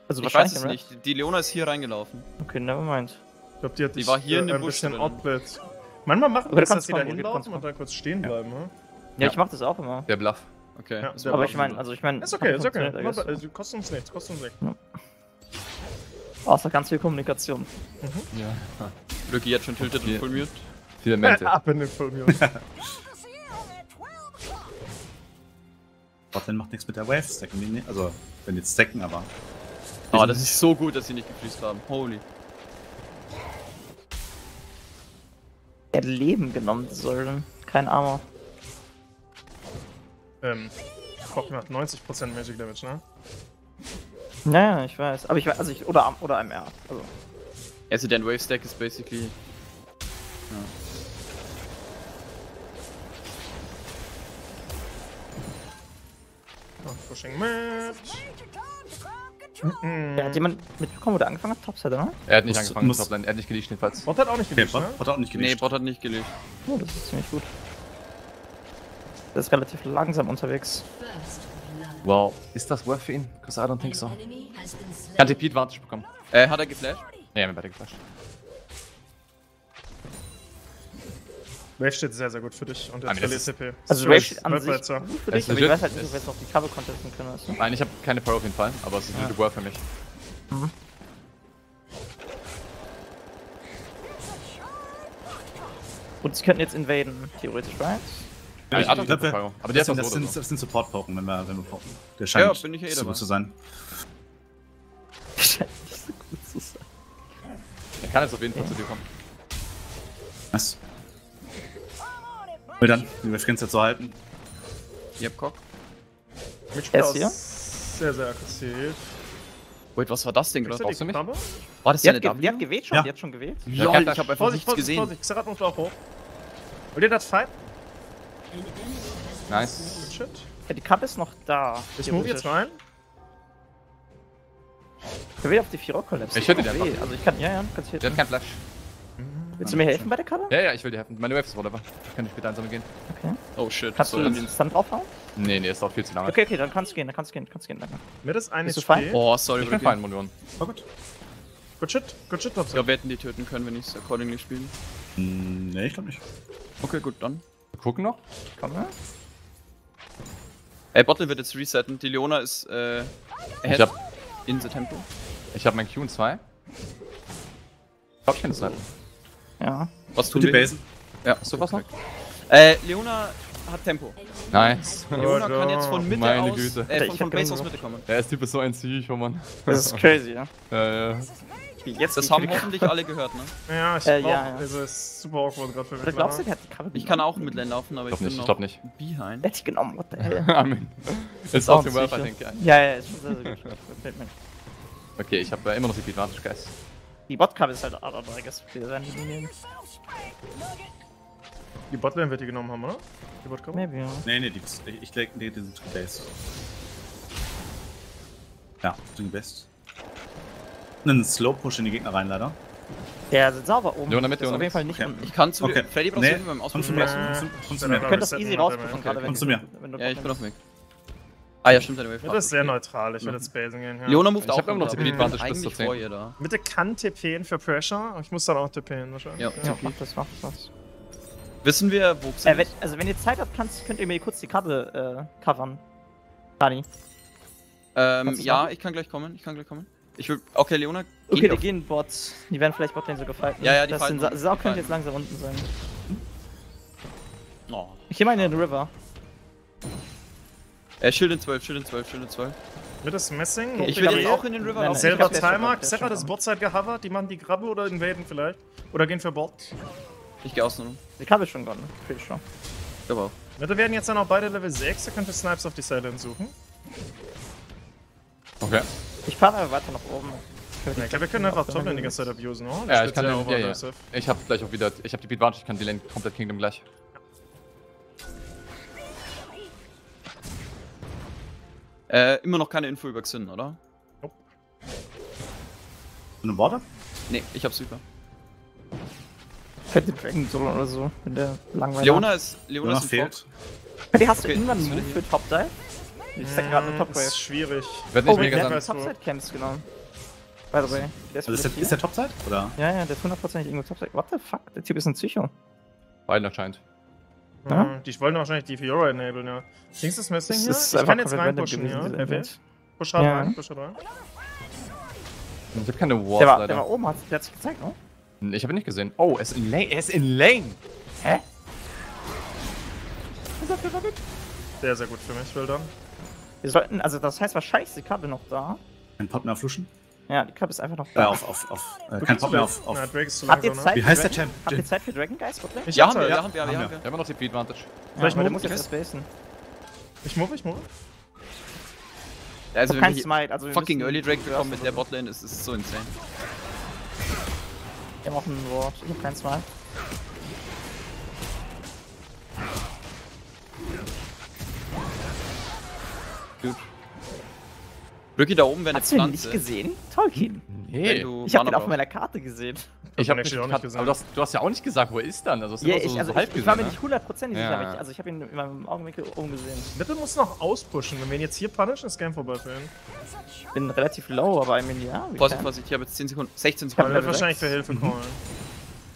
[SPEAKER 1] Also
[SPEAKER 3] Ich weiß
[SPEAKER 1] wahrscheinlich
[SPEAKER 3] es nicht. Die Leona ist hier reingelaufen.
[SPEAKER 1] Okay, nevermind.
[SPEAKER 4] Ich glaube, die hat
[SPEAKER 3] Die war hier in dem
[SPEAKER 4] ein
[SPEAKER 3] Busch
[SPEAKER 4] bisschen
[SPEAKER 3] drin.
[SPEAKER 4] outlet. Manchmal wir
[SPEAKER 1] du
[SPEAKER 4] das, dass die da hinlaufen und dann kurz stehen bleiben. Ne?
[SPEAKER 1] Ja,
[SPEAKER 2] Ja.
[SPEAKER 1] ich mach das auch immer.
[SPEAKER 2] Der Bluff.
[SPEAKER 3] Okay.
[SPEAKER 4] Ja,
[SPEAKER 1] Aber
[SPEAKER 4] Bluff.
[SPEAKER 1] ich meine, also ich meine.
[SPEAKER 4] Ist okay, ist okay. Also, kostet uns nichts, kostet uns nichts.
[SPEAKER 1] Außer ganz viel Kommunikation.
[SPEAKER 2] Ja.
[SPEAKER 3] Lucky jetzt schon tilted
[SPEAKER 2] Okay.
[SPEAKER 3] und mute.
[SPEAKER 2] Viele Mente.
[SPEAKER 4] Ab in den Mute.
[SPEAKER 5] Botlane macht nichts mit der Wave, stacken die nicht. Also, wenn die jetzt stacken, aber.
[SPEAKER 3] Ah, das ist so gut, dass sie nicht gefreezed haben. Holy.
[SPEAKER 1] Er hat Leben genommen sollen. Kein Armor.
[SPEAKER 4] ähm, Bock macht 90% Magic Damage, ne?
[SPEAKER 1] Naja, ich weiß. Aber ich weiß, also ich. Oder, Am- oder MR. Also.
[SPEAKER 3] Also dein Wave Stack ist basically.
[SPEAKER 4] Oh, pushing Match.
[SPEAKER 1] Ja, hat jemand mitbekommen, wo der angefangen hat? Topside, oder?
[SPEAKER 2] Er hat nicht
[SPEAKER 5] Muss-
[SPEAKER 2] angefangen
[SPEAKER 5] muss-
[SPEAKER 2] Topline, er hat nicht geleasht jedenfalls.
[SPEAKER 4] Bot hat auch nicht
[SPEAKER 5] Okay,
[SPEAKER 4] gelegt,
[SPEAKER 5] Bot,
[SPEAKER 4] ne?
[SPEAKER 5] Bot hat auch nicht
[SPEAKER 3] Nee,
[SPEAKER 5] gelegt.
[SPEAKER 3] Bot hat nicht gelegt.
[SPEAKER 1] Oh, das ist ziemlich gut. Der ist relativ langsam unterwegs.
[SPEAKER 2] Wow. Ist das worth für ihn? Because I don't think so. Kann TP Advantage bekommen.
[SPEAKER 3] Äh, hat er geflasht?
[SPEAKER 2] Ja, wir haben beide geflasht.
[SPEAKER 4] Wave steht sehr, sehr gut für dich und der
[SPEAKER 2] das
[SPEAKER 4] TP.
[SPEAKER 1] Also Rage steht an sich gut für dich,
[SPEAKER 2] ist
[SPEAKER 1] aber ich weiß halt nicht, ob wir jetzt noch die Cover contesten können, du?
[SPEAKER 2] Nein, ich habe keine Power auf jeden Fall, aber es ist
[SPEAKER 1] Ja.
[SPEAKER 2] ja. worth für mich.
[SPEAKER 1] Und sie könnten jetzt invaden, theoretisch, right?
[SPEAKER 2] Ja,
[SPEAKER 5] ich
[SPEAKER 2] ich hatte
[SPEAKER 5] glaub,
[SPEAKER 2] Power.
[SPEAKER 5] wir-
[SPEAKER 2] Aber der
[SPEAKER 5] das,
[SPEAKER 2] ist
[SPEAKER 5] sind, das, sind, das sind Support-Poken, wenn wir, wenn wir poken. Der scheint
[SPEAKER 3] Ja, bin ich ja eh
[SPEAKER 5] so
[SPEAKER 3] dabei.
[SPEAKER 5] gut zu sein.
[SPEAKER 1] Scheint nicht so gut zu sein.
[SPEAKER 2] Er kann jetzt auf jeden Fall zu dir kommen.
[SPEAKER 5] Nice. Und dann, die Wave zu halten.
[SPEAKER 3] Yep, Cock.
[SPEAKER 4] Mitch
[SPEAKER 1] Er ist
[SPEAKER 4] Klaus
[SPEAKER 1] hier?
[SPEAKER 4] Sehr, sehr aggressiv.
[SPEAKER 3] Wait, was war das denn
[SPEAKER 4] Kriegst
[SPEAKER 3] gerade?
[SPEAKER 4] du
[SPEAKER 2] brauchst du
[SPEAKER 4] die
[SPEAKER 2] mich?
[SPEAKER 3] War das
[SPEAKER 1] Die
[SPEAKER 3] ja
[SPEAKER 1] hat,
[SPEAKER 3] eine
[SPEAKER 1] ge die hat gewählt schon,
[SPEAKER 5] Ja.
[SPEAKER 1] die hat schon gewählt.
[SPEAKER 2] Ja,
[SPEAKER 3] Lol,
[SPEAKER 2] kein
[SPEAKER 3] ich habe einfach
[SPEAKER 4] Vorsicht,
[SPEAKER 3] nichts
[SPEAKER 4] Vorsicht,
[SPEAKER 3] gesehen.
[SPEAKER 4] Vorsicht. Xerath und auch hoch. Wollt ihr das fight?
[SPEAKER 2] Nice.
[SPEAKER 4] Shit.
[SPEAKER 1] Ja, die Cup ist noch da.
[SPEAKER 4] Ich move jetzt rein.
[SPEAKER 1] Ich will auf die Vierer Collapse.
[SPEAKER 2] Ich hätte einfach.
[SPEAKER 1] Also ich kann, ja, ja, kannst
[SPEAKER 2] Der
[SPEAKER 1] hier.
[SPEAKER 2] hat keinen Flash.
[SPEAKER 1] Willst du mir helfen bei der Karte?
[SPEAKER 2] Ja, ja, ich will dir helfen. Meine Wave ist whatever. Kann ich später einsam gehen?
[SPEAKER 3] Oh shit.
[SPEAKER 1] Kannst
[SPEAKER 3] so,
[SPEAKER 1] du
[SPEAKER 3] dann-
[SPEAKER 1] den Stun draufhauen?
[SPEAKER 2] Nee, nee, ist auch viel zu lange.
[SPEAKER 1] Okay, okay, dann kannst du gehen, dann kannst du gehen, kannst du gehen, danke.
[SPEAKER 4] Mir das eine
[SPEAKER 1] Bist du fein?
[SPEAKER 3] Oh, sorry,
[SPEAKER 2] Ich bin fein, Monion.
[SPEAKER 5] War gut.
[SPEAKER 4] Good shit, good shit,
[SPEAKER 3] Ich
[SPEAKER 4] Topside.
[SPEAKER 3] glaube, wir hätten die töten können, wenn ich es accordingly spiele.
[SPEAKER 5] Hm, nee, ich glaube nicht.
[SPEAKER 3] Okay, gut, dann.
[SPEAKER 2] Wir gucken noch.
[SPEAKER 1] Komm her.
[SPEAKER 3] Ey, Bottle wird jetzt resetten. Die Leona ist, äh,
[SPEAKER 2] Ich hab,
[SPEAKER 3] in the tempo.
[SPEAKER 2] ich hab mein Q in 2. Ich glaub, ich kann snipen.
[SPEAKER 1] Ja.
[SPEAKER 3] Was tun
[SPEAKER 5] die
[SPEAKER 3] wir?
[SPEAKER 5] Basen.
[SPEAKER 3] Ja.
[SPEAKER 2] Hast du was noch?
[SPEAKER 3] Äh, Leona hat Tempo.
[SPEAKER 2] Nice.
[SPEAKER 3] Leona
[SPEAKER 4] Oh,
[SPEAKER 3] kann jetzt von Mitte
[SPEAKER 2] meine
[SPEAKER 3] aus,
[SPEAKER 2] Güte.
[SPEAKER 3] äh, von,
[SPEAKER 1] ich
[SPEAKER 3] von Base aus. Mitte kommen.
[SPEAKER 2] Der Typ ist so ein Psycho, Mann.
[SPEAKER 1] Das ist crazy, ja.
[SPEAKER 2] Ja, ja.
[SPEAKER 1] Jetzt
[SPEAKER 3] Das haben hoffentlich alle gehört, ne?
[SPEAKER 4] Ja, ich
[SPEAKER 1] Äh,
[SPEAKER 4] brauch,
[SPEAKER 1] ja, ja.
[SPEAKER 4] also ist super awkward gerade für mich.
[SPEAKER 1] Oder glaubst du,
[SPEAKER 4] leider.
[SPEAKER 1] der hat die Cover
[SPEAKER 3] Ich kann auch mit Lane laufen, aber
[SPEAKER 2] Ich
[SPEAKER 3] ich bin
[SPEAKER 2] nicht, ich
[SPEAKER 3] noch
[SPEAKER 2] glaub nicht.
[SPEAKER 3] behind.
[SPEAKER 1] Hat die genommen, what the hell.
[SPEAKER 2] Amen. Ist
[SPEAKER 1] auch
[SPEAKER 2] auch den
[SPEAKER 1] sicher.
[SPEAKER 2] Worth, I think. ja.
[SPEAKER 1] Ja, ja, ist schon sehr, sehr gut. Gefällt mir.
[SPEAKER 2] Okay, ich hab äh, immer noch die Advantage, guys.
[SPEAKER 1] Die Bot-Cover ist halt AD3, guess. Wir werden die nehmen.
[SPEAKER 4] Die Botlane wird die genommen haben, oder? Die Botlane?
[SPEAKER 1] Maybe, ja.
[SPEAKER 5] Nee, nee, die, ich, ich denke, nee, die sind gebased. Ja, sind gebased. Einen Slow-Push in die Gegner rein, leider.
[SPEAKER 1] Der ist sauber oben.
[SPEAKER 2] Leona mit,
[SPEAKER 1] das ist auf jeden. Fall nicht
[SPEAKER 5] Okay.
[SPEAKER 1] unten.
[SPEAKER 3] Ich kann zu
[SPEAKER 5] Okay.
[SPEAKER 3] dir. Freddy brauchst
[SPEAKER 5] Nee,
[SPEAKER 3] du beim
[SPEAKER 5] Komm zu
[SPEAKER 3] Ausprobieren?
[SPEAKER 5] mir.
[SPEAKER 4] Ja.
[SPEAKER 5] Komm zu- komm
[SPEAKER 4] Ja,
[SPEAKER 5] mir.
[SPEAKER 1] Du könntest
[SPEAKER 4] resetten
[SPEAKER 1] easy
[SPEAKER 4] dabei.
[SPEAKER 1] gerade wenn
[SPEAKER 5] Komm
[SPEAKER 1] du-
[SPEAKER 5] zu mir.
[SPEAKER 3] Ja, ich bin auf dem Weg. Ah ja, stimmt, deine Wave.
[SPEAKER 4] Ja, das ist sehr neutral. Ich will jetzt basen gehen. Ja.
[SPEAKER 3] Leona moved
[SPEAKER 2] Ich
[SPEAKER 3] auch
[SPEAKER 2] hab immer noch
[SPEAKER 3] ich bin
[SPEAKER 2] Advantage bis zur
[SPEAKER 3] vor
[SPEAKER 2] 10.
[SPEAKER 3] ihr da.
[SPEAKER 4] Mitte kann TPen für Pressure. Ich muss dann auch TPen wahrscheinlich.
[SPEAKER 3] Ja.
[SPEAKER 1] Ja, mach das, mach das.
[SPEAKER 3] Wissen wir, wo
[SPEAKER 1] Äh,
[SPEAKER 3] Xin
[SPEAKER 1] wenn,
[SPEAKER 3] ist?
[SPEAKER 1] also wenn ihr Zeit habt, kannst, könnt ihr mir kurz die Karte äh, covern. Dani.
[SPEAKER 3] Ähm, ja,
[SPEAKER 1] machen?
[SPEAKER 3] ich kann gleich kommen, ich kann gleich kommen. Ich will. Okay, Leona,
[SPEAKER 1] Okay, die gehen Bots. Die werden vielleicht Botlane sogar fighten.
[SPEAKER 3] Ja, ja, die
[SPEAKER 1] das
[SPEAKER 3] fighten.
[SPEAKER 1] sind, Sau könnte jetzt langsam unten sein.
[SPEAKER 3] Oh.
[SPEAKER 1] Ich geh mal in den River.
[SPEAKER 3] Äh, Schild in 12, Schild in 12, Schild in 12.
[SPEAKER 4] Mitte ist Messing.
[SPEAKER 1] Okay,
[SPEAKER 3] Ich
[SPEAKER 1] ich
[SPEAKER 3] will
[SPEAKER 1] ich-
[SPEAKER 3] auch in den River laufen.
[SPEAKER 1] ich
[SPEAKER 4] Selber
[SPEAKER 1] schon
[SPEAKER 4] Timer.
[SPEAKER 1] schon
[SPEAKER 4] ist
[SPEAKER 1] up.
[SPEAKER 4] Botside gehovert. Die machen die Grabbe oder invaden vielleicht. Oder gehen für Bot.
[SPEAKER 3] Ich geh außen
[SPEAKER 1] Karte ist schon gone, pretty sure.
[SPEAKER 3] Ich glaube auch.
[SPEAKER 4] Mitte werden jetzt dann auch beide Level 6. Da könnt ihr Snipes auf die Silence suchen.
[SPEAKER 2] Okay.
[SPEAKER 1] Ich fahre aber weiter nach oben.
[SPEAKER 4] Ja, ich glaube, wir können einfach Toplane die ganze Zeit abusen, oder?
[SPEAKER 2] Ja,
[SPEAKER 4] Das
[SPEAKER 2] ich kann
[SPEAKER 4] wird
[SPEAKER 2] den, ja, ja. Ich hab gleich auch wieder, ich hab die Advantage, ich kann die Lane komplett Kingdom gleich.
[SPEAKER 3] Äh, immer noch keine Info über Xin, oder?
[SPEAKER 5] Eine Border?
[SPEAKER 3] Nee, ich hab Super.
[SPEAKER 1] Könnte Dragon Solo oder so, wenn der langweilig
[SPEAKER 3] Leona ist. Leona
[SPEAKER 5] Leona
[SPEAKER 3] ist
[SPEAKER 5] fehlt.
[SPEAKER 3] Fox.
[SPEAKER 1] Hey, hast du
[SPEAKER 3] Okay,
[SPEAKER 1] irgendwann einen Move für Top Dive? Ich sag gerade eine
[SPEAKER 4] Mm,
[SPEAKER 1] Top
[SPEAKER 4] Das ist schwierig.
[SPEAKER 2] Wird
[SPEAKER 1] Oh,
[SPEAKER 2] nicht
[SPEAKER 1] der
[SPEAKER 2] mega sein.
[SPEAKER 1] Topside Camps genommen. By the way. Der ist,
[SPEAKER 5] Also ist, der, ist der Topside? Oder?
[SPEAKER 1] Ja, ja, der ist hundertprozentig irgendwo Topside. What the fuck? Der Typ ist ein Psycho.
[SPEAKER 2] Beiden anscheinend.
[SPEAKER 1] Ja?
[SPEAKER 4] Ja. Die wollen wahrscheinlich die Fiora enablen, ja. Dings ist missing
[SPEAKER 1] Das
[SPEAKER 4] hier.
[SPEAKER 1] ist
[SPEAKER 4] Ich kann jetzt reinpushen, ja.
[SPEAKER 1] Event.
[SPEAKER 4] Push hard
[SPEAKER 1] Ja.
[SPEAKER 4] rein, push hard rein.
[SPEAKER 2] Ich habe keine Wards
[SPEAKER 1] Der war,
[SPEAKER 2] leider.
[SPEAKER 1] der war oben, hat, der hat sich gezeigt, ne?
[SPEAKER 2] Ich habe ihn nicht gesehen. Oh, er ist in Lane. Er ist in Lane. Hä?
[SPEAKER 4] Sehr, sehr gut für mich, will dann.
[SPEAKER 1] Wir sollten, also das heißt wahrscheinlich ist die Karte noch da.
[SPEAKER 5] Kein Pot mehr auf Luschen?
[SPEAKER 1] Ja, die Karte ist einfach noch da.
[SPEAKER 5] auf, auf, auf. Äh, kein mehr auf. auf.
[SPEAKER 4] Na, Drake ist zu
[SPEAKER 1] Habt ihr
[SPEAKER 4] langsam,
[SPEAKER 1] Zeit
[SPEAKER 4] ne?
[SPEAKER 5] Wie heißt der Champ?
[SPEAKER 1] Habt ihr? Zeit für Dragon Geist, wirklich?
[SPEAKER 4] Ich
[SPEAKER 3] Ja,
[SPEAKER 4] hab
[SPEAKER 3] haben wir,
[SPEAKER 4] Zeit,
[SPEAKER 3] ja, haben wir, ja,
[SPEAKER 5] Haben wir.
[SPEAKER 3] wir.
[SPEAKER 2] Haben immer noch die P Advantage.
[SPEAKER 1] Ja,
[SPEAKER 4] ich
[SPEAKER 1] aber der
[SPEAKER 4] move?
[SPEAKER 1] muss jetzt basen.
[SPEAKER 4] Ich move, ich move.
[SPEAKER 3] Also,
[SPEAKER 1] Also
[SPEAKER 3] wenn wir
[SPEAKER 1] Smite, also wir
[SPEAKER 3] fucking Early Drake
[SPEAKER 1] Ja,
[SPEAKER 3] bekommen mit der Botlane, ist ist so insane.
[SPEAKER 1] Wir haben auch ein Wort. Ich hab kein Smite.
[SPEAKER 3] Gut. Brücke da oben wäre eine
[SPEAKER 1] Hast du ihn nicht
[SPEAKER 3] Pflanze.
[SPEAKER 1] gesehen? Tolkien.
[SPEAKER 2] Nee.
[SPEAKER 3] du
[SPEAKER 1] Ich hab ihn auf meiner Karte gesehen.
[SPEAKER 2] Ich habe nicht,
[SPEAKER 4] actually auch nicht gesehen.
[SPEAKER 2] aber du hast, du hast ja auch nicht gesagt, wo er ist dann. Also, hast
[SPEAKER 1] Ja,
[SPEAKER 2] immer so,
[SPEAKER 1] ich, also
[SPEAKER 2] so halb
[SPEAKER 1] ich, ich war mir nicht hundertprozentig
[SPEAKER 2] Ja.
[SPEAKER 1] sicher, aber ich, also ich habe ihn in meinem Augenwinkel oben gesehen.
[SPEAKER 4] Nippel muss noch auspushen. Wenn wir ihn jetzt hier punishen, ist Game vorbei für ihn.
[SPEAKER 1] Ich bin relativ low, aber I mean, ja.
[SPEAKER 3] Vorsicht. Vorsicht, ich habe jetzt 10 Sekunden, 16
[SPEAKER 1] hab
[SPEAKER 4] Aber
[SPEAKER 3] Sekunden.
[SPEAKER 4] er wird
[SPEAKER 1] Level
[SPEAKER 4] wahrscheinlich für Hilfe callen.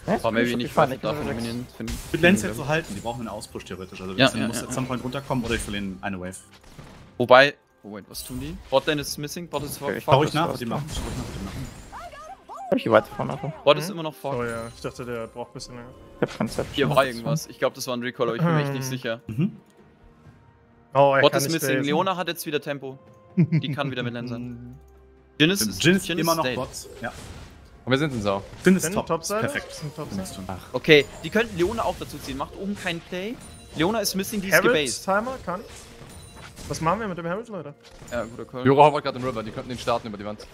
[SPEAKER 1] Ja, ist
[SPEAKER 3] Aber maybe nicht, weil
[SPEAKER 1] ich
[SPEAKER 3] ich
[SPEAKER 1] bin
[SPEAKER 3] davon
[SPEAKER 1] Level sechs.
[SPEAKER 3] Minion finde.
[SPEAKER 5] Ich will Lanes jetzt so halten, die brauchen eine Auspush theoretisch. Also
[SPEAKER 3] Ja,
[SPEAKER 5] ja,
[SPEAKER 3] ja,
[SPEAKER 5] muss
[SPEAKER 3] ja.
[SPEAKER 5] at some point runterkommen oder ich verliere eine Wave.
[SPEAKER 3] Wobei, oh wait, was tun die? Botlane ist missing, Bot ist vor.
[SPEAKER 1] Okay, ich
[SPEAKER 5] Schau ich nach, was die machen. Schau ich nach, was die machen.
[SPEAKER 1] Hab ich hier weiter vorne einfach.
[SPEAKER 3] Bot ist
[SPEAKER 4] Mhm.
[SPEAKER 3] immer noch vor.
[SPEAKER 4] Oh ja, ich dachte, der braucht ein bisschen länger.
[SPEAKER 1] Ich hab Konzept.
[SPEAKER 3] Hier war irgendwas. Ich glaube, das war ein Recall, aber ich bin mir echt nicht sicher.
[SPEAKER 5] Mhm.
[SPEAKER 4] Oh, er
[SPEAKER 3] Bot ist missing. Leona hat jetzt wieder Tempo. Die kann wieder mit Land sein. Jin ist,
[SPEAKER 5] Jin ist immer noch
[SPEAKER 3] dead.
[SPEAKER 5] Bots. Ja.
[SPEAKER 2] Und wir sind in Sau.
[SPEAKER 5] Jin ist top.
[SPEAKER 4] Topseite?
[SPEAKER 5] Perfekt.
[SPEAKER 4] Sind Topseite?
[SPEAKER 5] Tun.
[SPEAKER 3] Okay, die könnten Leona auch dazu ziehen. Macht oben keinen Play. Leona ist missing, die ist gebased.
[SPEAKER 4] Timer, kann. Was machen wir mit dem Herald, Leute?
[SPEAKER 3] Ja, guter Call.
[SPEAKER 2] Jura war gerade im River, die könnten den starten über die Wand.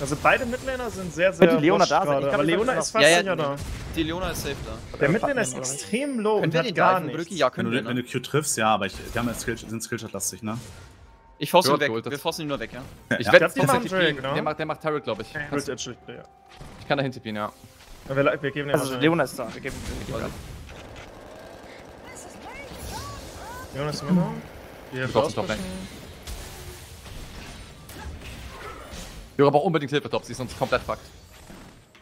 [SPEAKER 4] Also beide Midlaner sind sehr, sehr
[SPEAKER 1] Könnte Leona da sein?
[SPEAKER 4] gerade,
[SPEAKER 1] Ich glaub,
[SPEAKER 4] aber Leona ist
[SPEAKER 3] Ja,
[SPEAKER 4] fast
[SPEAKER 3] ja,
[SPEAKER 4] sicher da.
[SPEAKER 3] Die Leona ist safe da.
[SPEAKER 4] Der Midlaner ist extrem low
[SPEAKER 3] Können
[SPEAKER 4] und hat
[SPEAKER 3] den
[SPEAKER 4] gar nichts.
[SPEAKER 3] Ja,
[SPEAKER 5] Wenn du, wenn du? Q triffst, ja, aber ich, die haben ja Skill, sind Skillshot-lastig, ne?
[SPEAKER 3] Ich force ihn weg. Wir forcen ihn nur weg, ja.
[SPEAKER 2] Ich
[SPEAKER 5] Ja.
[SPEAKER 2] werde jetzt
[SPEAKER 4] machen Drake,
[SPEAKER 2] Der
[SPEAKER 4] ne?
[SPEAKER 2] macht, der macht Turret, glaube ich. Kannst,
[SPEAKER 4] actually, ja.
[SPEAKER 2] ich kann da hintippen, ja.
[SPEAKER 4] Wir, wir geben
[SPEAKER 1] Also Leona ist da. Wir geben wir geben
[SPEAKER 3] Also.
[SPEAKER 4] Leona ist immer da. Wir
[SPEAKER 2] brauchst einen
[SPEAKER 4] auspushen.
[SPEAKER 2] Jura braucht unbedingt Hilfe, Top, sie ist sonst komplett fucked.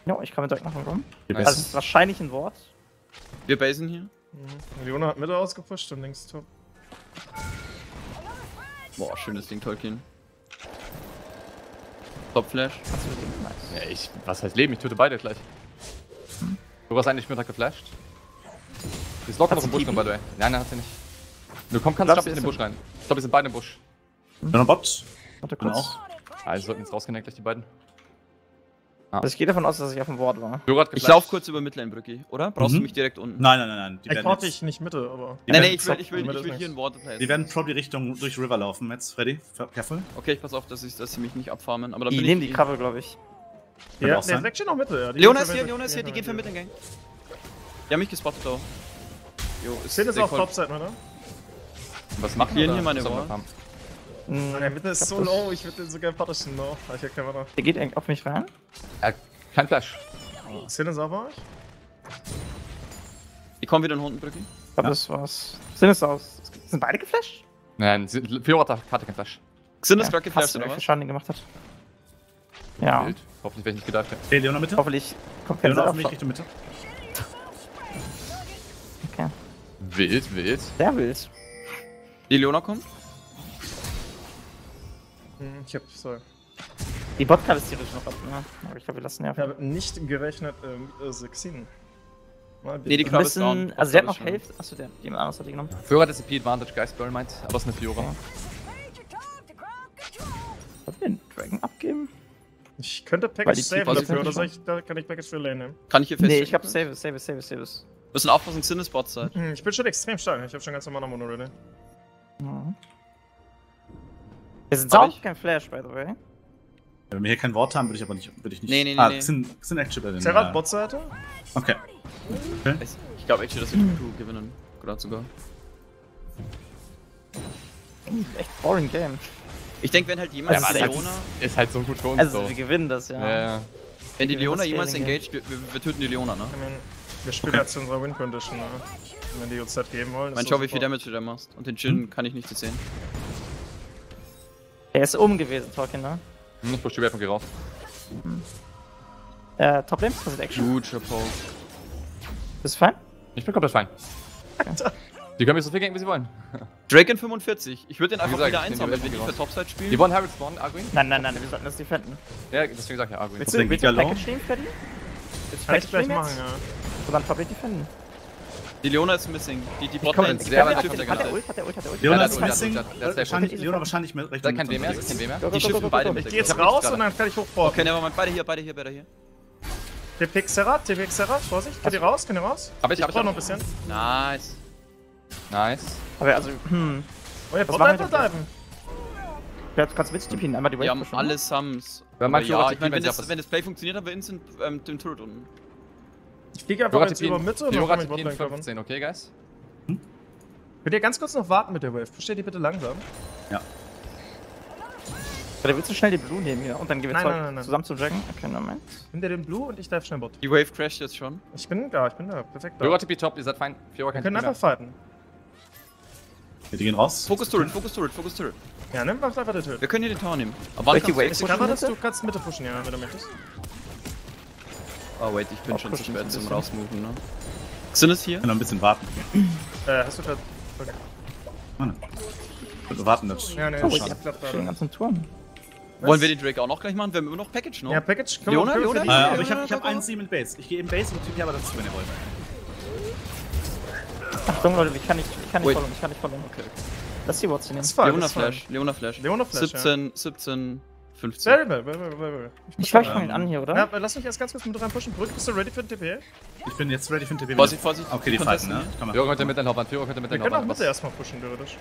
[SPEAKER 1] Jo, ich komme direkt nach rum. Also es ist wahrscheinlich ein Wort.
[SPEAKER 3] wir basen hier.
[SPEAKER 4] Mhm. Leona hat Mitte ausgepusht und links top.
[SPEAKER 3] Boah, schönes Ding, Tolkien. Top Flash.
[SPEAKER 1] Kannst du mit dem nice.
[SPEAKER 2] Ja, ich, was heißt Leben? Ich töte beide gleich. Du hast eigentlich Mittag geflasht. Die ist locker
[SPEAKER 1] Hat
[SPEAKER 2] noch im Busch drin, by the way. Nein, nein, hat sie nicht. Du komm, kannst
[SPEAKER 1] du,
[SPEAKER 2] in den Busch rein. Ich glaube, wir sind beide im Busch.
[SPEAKER 5] Noch ein Bot.
[SPEAKER 1] Warte
[SPEAKER 5] Bin
[SPEAKER 1] kurz.
[SPEAKER 5] auch.
[SPEAKER 2] Ah, sie sollten jetzt rausgehen, gleich die beiden.
[SPEAKER 1] Also ich gehe davon aus, dass ich auf dem Wort war.
[SPEAKER 3] Ich laufe kurz über Midlane Brücke, oder? Brauchst
[SPEAKER 5] Mhm.
[SPEAKER 3] du mich direkt unten?
[SPEAKER 5] Nein, nein, nein, nein. Die
[SPEAKER 4] Ich
[SPEAKER 5] werden,
[SPEAKER 4] warte
[SPEAKER 5] jetzt,
[SPEAKER 4] ich nicht Mitte, aber.
[SPEAKER 5] die
[SPEAKER 3] Nein,
[SPEAKER 5] werden,
[SPEAKER 3] nee, ich will, ich will, ich will hier ein Water Place.
[SPEAKER 5] die werden probably Richtung durch River laufen jetzt. Freddy, careful.
[SPEAKER 3] Okay, ich pass auf, dass, ich, dass sie mich nicht abfarmen. Aber dann
[SPEAKER 1] Die
[SPEAKER 3] bin
[SPEAKER 1] nehmen
[SPEAKER 3] ich
[SPEAKER 1] die Krabbe, glaube ich.
[SPEAKER 4] Ja,
[SPEAKER 5] auch
[SPEAKER 4] der ist noch Mitte. Ja. Die
[SPEAKER 3] Leona ist hier. Leona ist hier, die gehen für
[SPEAKER 4] Mitte.
[SPEAKER 3] Mitte, Gang. Die haben mich gespottet, auch. Jo, ist
[SPEAKER 4] ist
[SPEAKER 3] cool.
[SPEAKER 4] Topside, oder?
[SPEAKER 2] Was machen
[SPEAKER 3] Clearen
[SPEAKER 2] wir?
[SPEAKER 3] hier meine Wall.
[SPEAKER 2] haben?
[SPEAKER 4] Der Mitte ist
[SPEAKER 1] ich
[SPEAKER 4] so
[SPEAKER 1] glaub,
[SPEAKER 4] low, ich würde den so gerne punishen. No, hab ich ja keine Ahnung.
[SPEAKER 1] Der geht eigentlich auf mich rein.
[SPEAKER 2] Äh, kein Flash.
[SPEAKER 4] Sin ist auf euch?
[SPEAKER 3] Die kommen wieder in Hundenbrücke.
[SPEAKER 1] Ich glaube,
[SPEAKER 5] Ja.
[SPEAKER 1] das war's. Sind es aus? Sind beide geflasht?
[SPEAKER 2] Nein, Fiora hat Karte kein Flash.
[SPEAKER 3] Ist
[SPEAKER 1] Ja,
[SPEAKER 3] gerade geflasht, oder was?
[SPEAKER 1] Schaden gemacht hat. Ja.
[SPEAKER 2] Wild. Hoffentlich werde ich nicht gedacht.
[SPEAKER 5] Okay, Leona Mitte.
[SPEAKER 1] Hoffentlich kommt kein
[SPEAKER 5] Leona auf mich. Richtung Mitte.
[SPEAKER 1] Okay.
[SPEAKER 2] Wild, wild.
[SPEAKER 1] Sehr wild.
[SPEAKER 3] Die Leona kommt.
[SPEAKER 4] Hm, Ich hab, sorry.
[SPEAKER 1] Die Botkarte ist theoretisch noch ab, ne? Aber ich glaube, wir lassen ja.
[SPEAKER 4] Ich habe nicht gerechnet, ähm, äh, Sexin. Mal
[SPEAKER 3] Nee, die
[SPEAKER 4] bitte.
[SPEAKER 3] Krabbe
[SPEAKER 1] ein
[SPEAKER 3] ist down.
[SPEAKER 1] bisschen, also der hat noch Hälfte. Achso, der, jemand anderes hat die genommen.
[SPEAKER 2] Fiora hat die Advantage, Geist Burn meint, aber es ist eine Fiora.
[SPEAKER 1] Ja. Sollen wir den Dragon abgeben?
[SPEAKER 4] Ich könnte Package
[SPEAKER 1] die
[SPEAKER 4] save dafür, oder
[SPEAKER 1] schon-
[SPEAKER 4] soll ich, da kann ich Package für Lane nehmen.
[SPEAKER 3] Kann ich hier fest?
[SPEAKER 1] Nee, ich glaube, save save save save.
[SPEAKER 3] Müssen aufpassen, Xin ist Botside.
[SPEAKER 4] Hm, Ich bin schon extrem stark, ich habe schon ganz normal Mono ready.
[SPEAKER 1] Mhm. Wir sind sauer
[SPEAKER 3] ich?
[SPEAKER 1] kein Flash, by the way.
[SPEAKER 5] Wenn wir hier kein Wort haben, würde ich aber nicht. Würde ich nicht
[SPEAKER 3] Nee, nee, nee,
[SPEAKER 5] ah,
[SPEAKER 3] nee.
[SPEAKER 5] Sind, sind actually bei den.
[SPEAKER 4] Serrat
[SPEAKER 5] äh,
[SPEAKER 4] Botseite?
[SPEAKER 5] Okay.
[SPEAKER 3] Ich glaube actually, dass wir die Crew gewinnen. Gerade sogar.
[SPEAKER 1] Echt boring Game.
[SPEAKER 3] Ich denke, wenn halt jemand
[SPEAKER 1] Also,
[SPEAKER 3] Leona,
[SPEAKER 2] Ist halt so gut für uns.
[SPEAKER 1] Also,
[SPEAKER 2] so.
[SPEAKER 1] wir gewinnen das, ja.
[SPEAKER 2] Ja, ja.
[SPEAKER 3] wenn die Leona jemals engaged, wir, wir, töten die Leona, ne?
[SPEAKER 4] I mean, wir spielen
[SPEAKER 5] Okay.
[SPEAKER 4] jetzt zu unserer Win-Condition, ne? Wenn die uns das geben wollen.
[SPEAKER 3] Mein Schau,
[SPEAKER 4] das
[SPEAKER 3] wie viel. Damage du da machst. Und den Jin kann ich nicht sehen.
[SPEAKER 1] Er ist oben gewesen, Tolkien, ne?
[SPEAKER 2] Hm, Ich push die und geh raus.
[SPEAKER 1] Äh, Top Lane, was ist Action?
[SPEAKER 3] Guter Poke.
[SPEAKER 1] Bist du fein?
[SPEAKER 2] Ich bin komplett fein. Die können mich so viel gegen, wie sie wollen.
[SPEAKER 3] Drake in 45. Ich würde den einfach
[SPEAKER 2] gesagt,
[SPEAKER 3] wieder
[SPEAKER 2] ich
[SPEAKER 3] eins
[SPEAKER 2] nehm
[SPEAKER 3] haben,
[SPEAKER 2] die
[SPEAKER 3] wenn wir die
[SPEAKER 2] Wave
[SPEAKER 3] für Topside spielen.
[SPEAKER 2] Die wollen Harry spawnen, Arguin?
[SPEAKER 1] Nein, nein, nein, wir sollten das defenden.
[SPEAKER 2] Ja, deswegen sag ich ja Arguin.
[SPEAKER 4] Willst
[SPEAKER 5] du-
[SPEAKER 1] Willst du? Package nehmen, Freddy? Willst du
[SPEAKER 4] Kann ich gleich machen, ja.
[SPEAKER 1] Und dann Top defenden.
[SPEAKER 3] Die Leona ist missing. Die, die Botlane
[SPEAKER 1] ich
[SPEAKER 2] sehr weit der
[SPEAKER 1] Hat der. Ult, hat der Ult, hat der Ult.
[SPEAKER 5] Leona ist
[SPEAKER 2] der-
[SPEAKER 5] missing.
[SPEAKER 2] der- der- der-
[SPEAKER 5] Wahrscheinlich,
[SPEAKER 1] der-
[SPEAKER 5] Leona wahrscheinlich mit recht
[SPEAKER 2] Da kein W mehr, kein W mehr.
[SPEAKER 3] Die schiffen beide mit.
[SPEAKER 4] Ich geh jetzt raus und dann kann ich hochporten.
[SPEAKER 3] Okay, nevermind. Beide hier, beide hier, beide hier.
[SPEAKER 4] TP Xerath, TP Xerath, Vorsicht. Könnt ihr raus? Könnt ihr raus?
[SPEAKER 2] Hab ich, hab
[SPEAKER 4] Ich noch ein bisschen.
[SPEAKER 3] Nice.
[SPEAKER 2] Nice.
[SPEAKER 1] Aber also, hm.
[SPEAKER 4] Oh, einfach
[SPEAKER 1] wir
[SPEAKER 4] diven.
[SPEAKER 1] Ja, du kannst mit TP einmal die
[SPEAKER 3] Wir
[SPEAKER 1] Wave
[SPEAKER 3] haben
[SPEAKER 1] pushen.
[SPEAKER 3] alle Sums.
[SPEAKER 2] Ja, manche
[SPEAKER 3] ja, ich meine, wenn,
[SPEAKER 2] TP,
[SPEAKER 3] das,
[SPEAKER 2] wenn
[SPEAKER 3] wenn das Play funktioniert, haben wir instant ähm, den Turret unten.
[SPEAKER 4] Ich fliege einfach
[SPEAKER 2] Fiora
[SPEAKER 4] jetzt über Mitte und dann
[SPEAKER 2] Fiora
[SPEAKER 4] kann ich
[SPEAKER 2] TP in
[SPEAKER 4] Botlane covern.
[SPEAKER 2] 15, okay, guys?
[SPEAKER 4] Könnt ihr ganz kurz noch warten mit der Wave? Versteht ihr bitte langsam?
[SPEAKER 1] Oder willst du schnell die Blue nehmen hier und dann gehen wir
[SPEAKER 4] Nein, nein, nein, nein.
[SPEAKER 1] zusammen zu Dragon? Okay, Moment.
[SPEAKER 4] Nimm dir den Blue und ich dive schnell Bot.
[SPEAKER 3] Die Wave crasht jetzt schon.
[SPEAKER 4] Ich bin da, ich bin da. Perfekt da.
[SPEAKER 2] Fiora TP top, ihr seid fein. Fiora
[SPEAKER 4] Wir können einfach
[SPEAKER 2] mehr.
[SPEAKER 4] fighten.
[SPEAKER 5] Die gehen raus.
[SPEAKER 3] Fokus Turret, Fokus Turret, Fokus Turret.
[SPEAKER 4] Ja, nimm einfach den Tötet.
[SPEAKER 3] Wir können hier den Tower nehmen. Aber wann
[SPEAKER 1] ich die Wave pushen?
[SPEAKER 4] Du kannst Mitte pushen, ja, wenn du möchtest.
[SPEAKER 3] Oh wait, ich bin
[SPEAKER 1] Auch
[SPEAKER 3] schon zu spät zum. Rausmoven, ne? Sind es hier?
[SPEAKER 5] Können noch ein bisschen warten.
[SPEAKER 4] Äh, hast du Tötet? Okay.
[SPEAKER 5] Mann. Wir warten das.
[SPEAKER 4] Ja, ne,
[SPEAKER 1] Oh,
[SPEAKER 4] das
[SPEAKER 1] ich hab den
[SPEAKER 4] gerade.
[SPEAKER 1] ganzen Turm.
[SPEAKER 4] Was?
[SPEAKER 3] Wollen wir den Drake auch noch gleich machen? Wir haben immer noch Package, ne?
[SPEAKER 4] Ja, Package. Komm,
[SPEAKER 3] Leona, Leona?
[SPEAKER 4] komm,
[SPEAKER 5] Äh,
[SPEAKER 3] Ja,
[SPEAKER 5] aber ich
[SPEAKER 3] ja,
[SPEAKER 5] habe ich
[SPEAKER 3] ja,
[SPEAKER 5] hab
[SPEAKER 3] ja.
[SPEAKER 5] einen Sieben Base. Ich gehe in Base und TP aber dazu, wenn ihr wollt.
[SPEAKER 1] Achtung, Leute, ich kann nicht, ich kann nicht folgen, ich kann nicht folgen. Okay. Lass die Watts nehmen.
[SPEAKER 4] Das
[SPEAKER 3] Leona
[SPEAKER 4] das.
[SPEAKER 3] Flash, Leona Flash.
[SPEAKER 4] Leona Flash,
[SPEAKER 3] 17, 17, 15.
[SPEAKER 4] Very well, very well, very well.
[SPEAKER 1] Ich
[SPEAKER 4] muss
[SPEAKER 1] fange ihn an hier, oder?
[SPEAKER 4] Ja, lass mich erst ganz kurz mit rein pushen. Brück, bist du ready für den TP?
[SPEAKER 5] Ich bin jetzt ready für den TP.
[SPEAKER 3] Vorsicht, Vorsicht.
[SPEAKER 5] Okay, die fighten, ne?
[SPEAKER 3] hier.
[SPEAKER 5] Ich komm mal.
[SPEAKER 2] Fiora könnte mit den Hauptmann, Fiora könnte mit
[SPEAKER 4] Wir
[SPEAKER 2] den
[SPEAKER 4] können auch
[SPEAKER 2] Hauptmann.
[SPEAKER 4] Mitte erstmal pushen, theoretisch.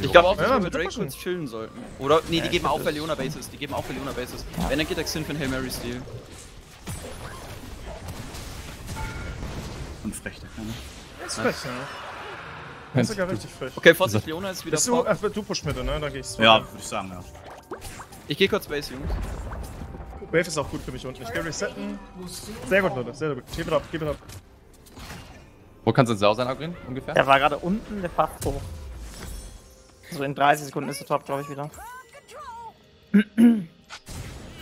[SPEAKER 3] Ich glaube auch, dass
[SPEAKER 4] Ja,
[SPEAKER 3] wir mit Drake kurz chillen sollten. Oder? Nee, die geben auch für Leona Bases. Die geben auch für Leona Bases. Wenn, dann geht der Xin für den Hail Mary Steal.
[SPEAKER 5] Und frech, der Kleine.
[SPEAKER 4] Ist frech, ja. Das ist sogar richtig frech.
[SPEAKER 3] Okay, Vorsicht, Leona ist wieder
[SPEAKER 4] Bist du, ach, du push Mitte, ne? Dann geh ich
[SPEAKER 5] Ja, würde ich sagen, ja.
[SPEAKER 3] Ich gehe kurz Base, Jungs.
[SPEAKER 4] Wave ist auch gut für mich unten. Ich geh resetten. Sehr gut, Leute. Sehr gut. Keep it up, keep it up.
[SPEAKER 2] Wo kannst du denn sau sein, Agrin? Ungefähr?
[SPEAKER 1] Der war gerade unten, der Fach hoch. So in 30 Sekunden ist der Top, glaube ich, wieder.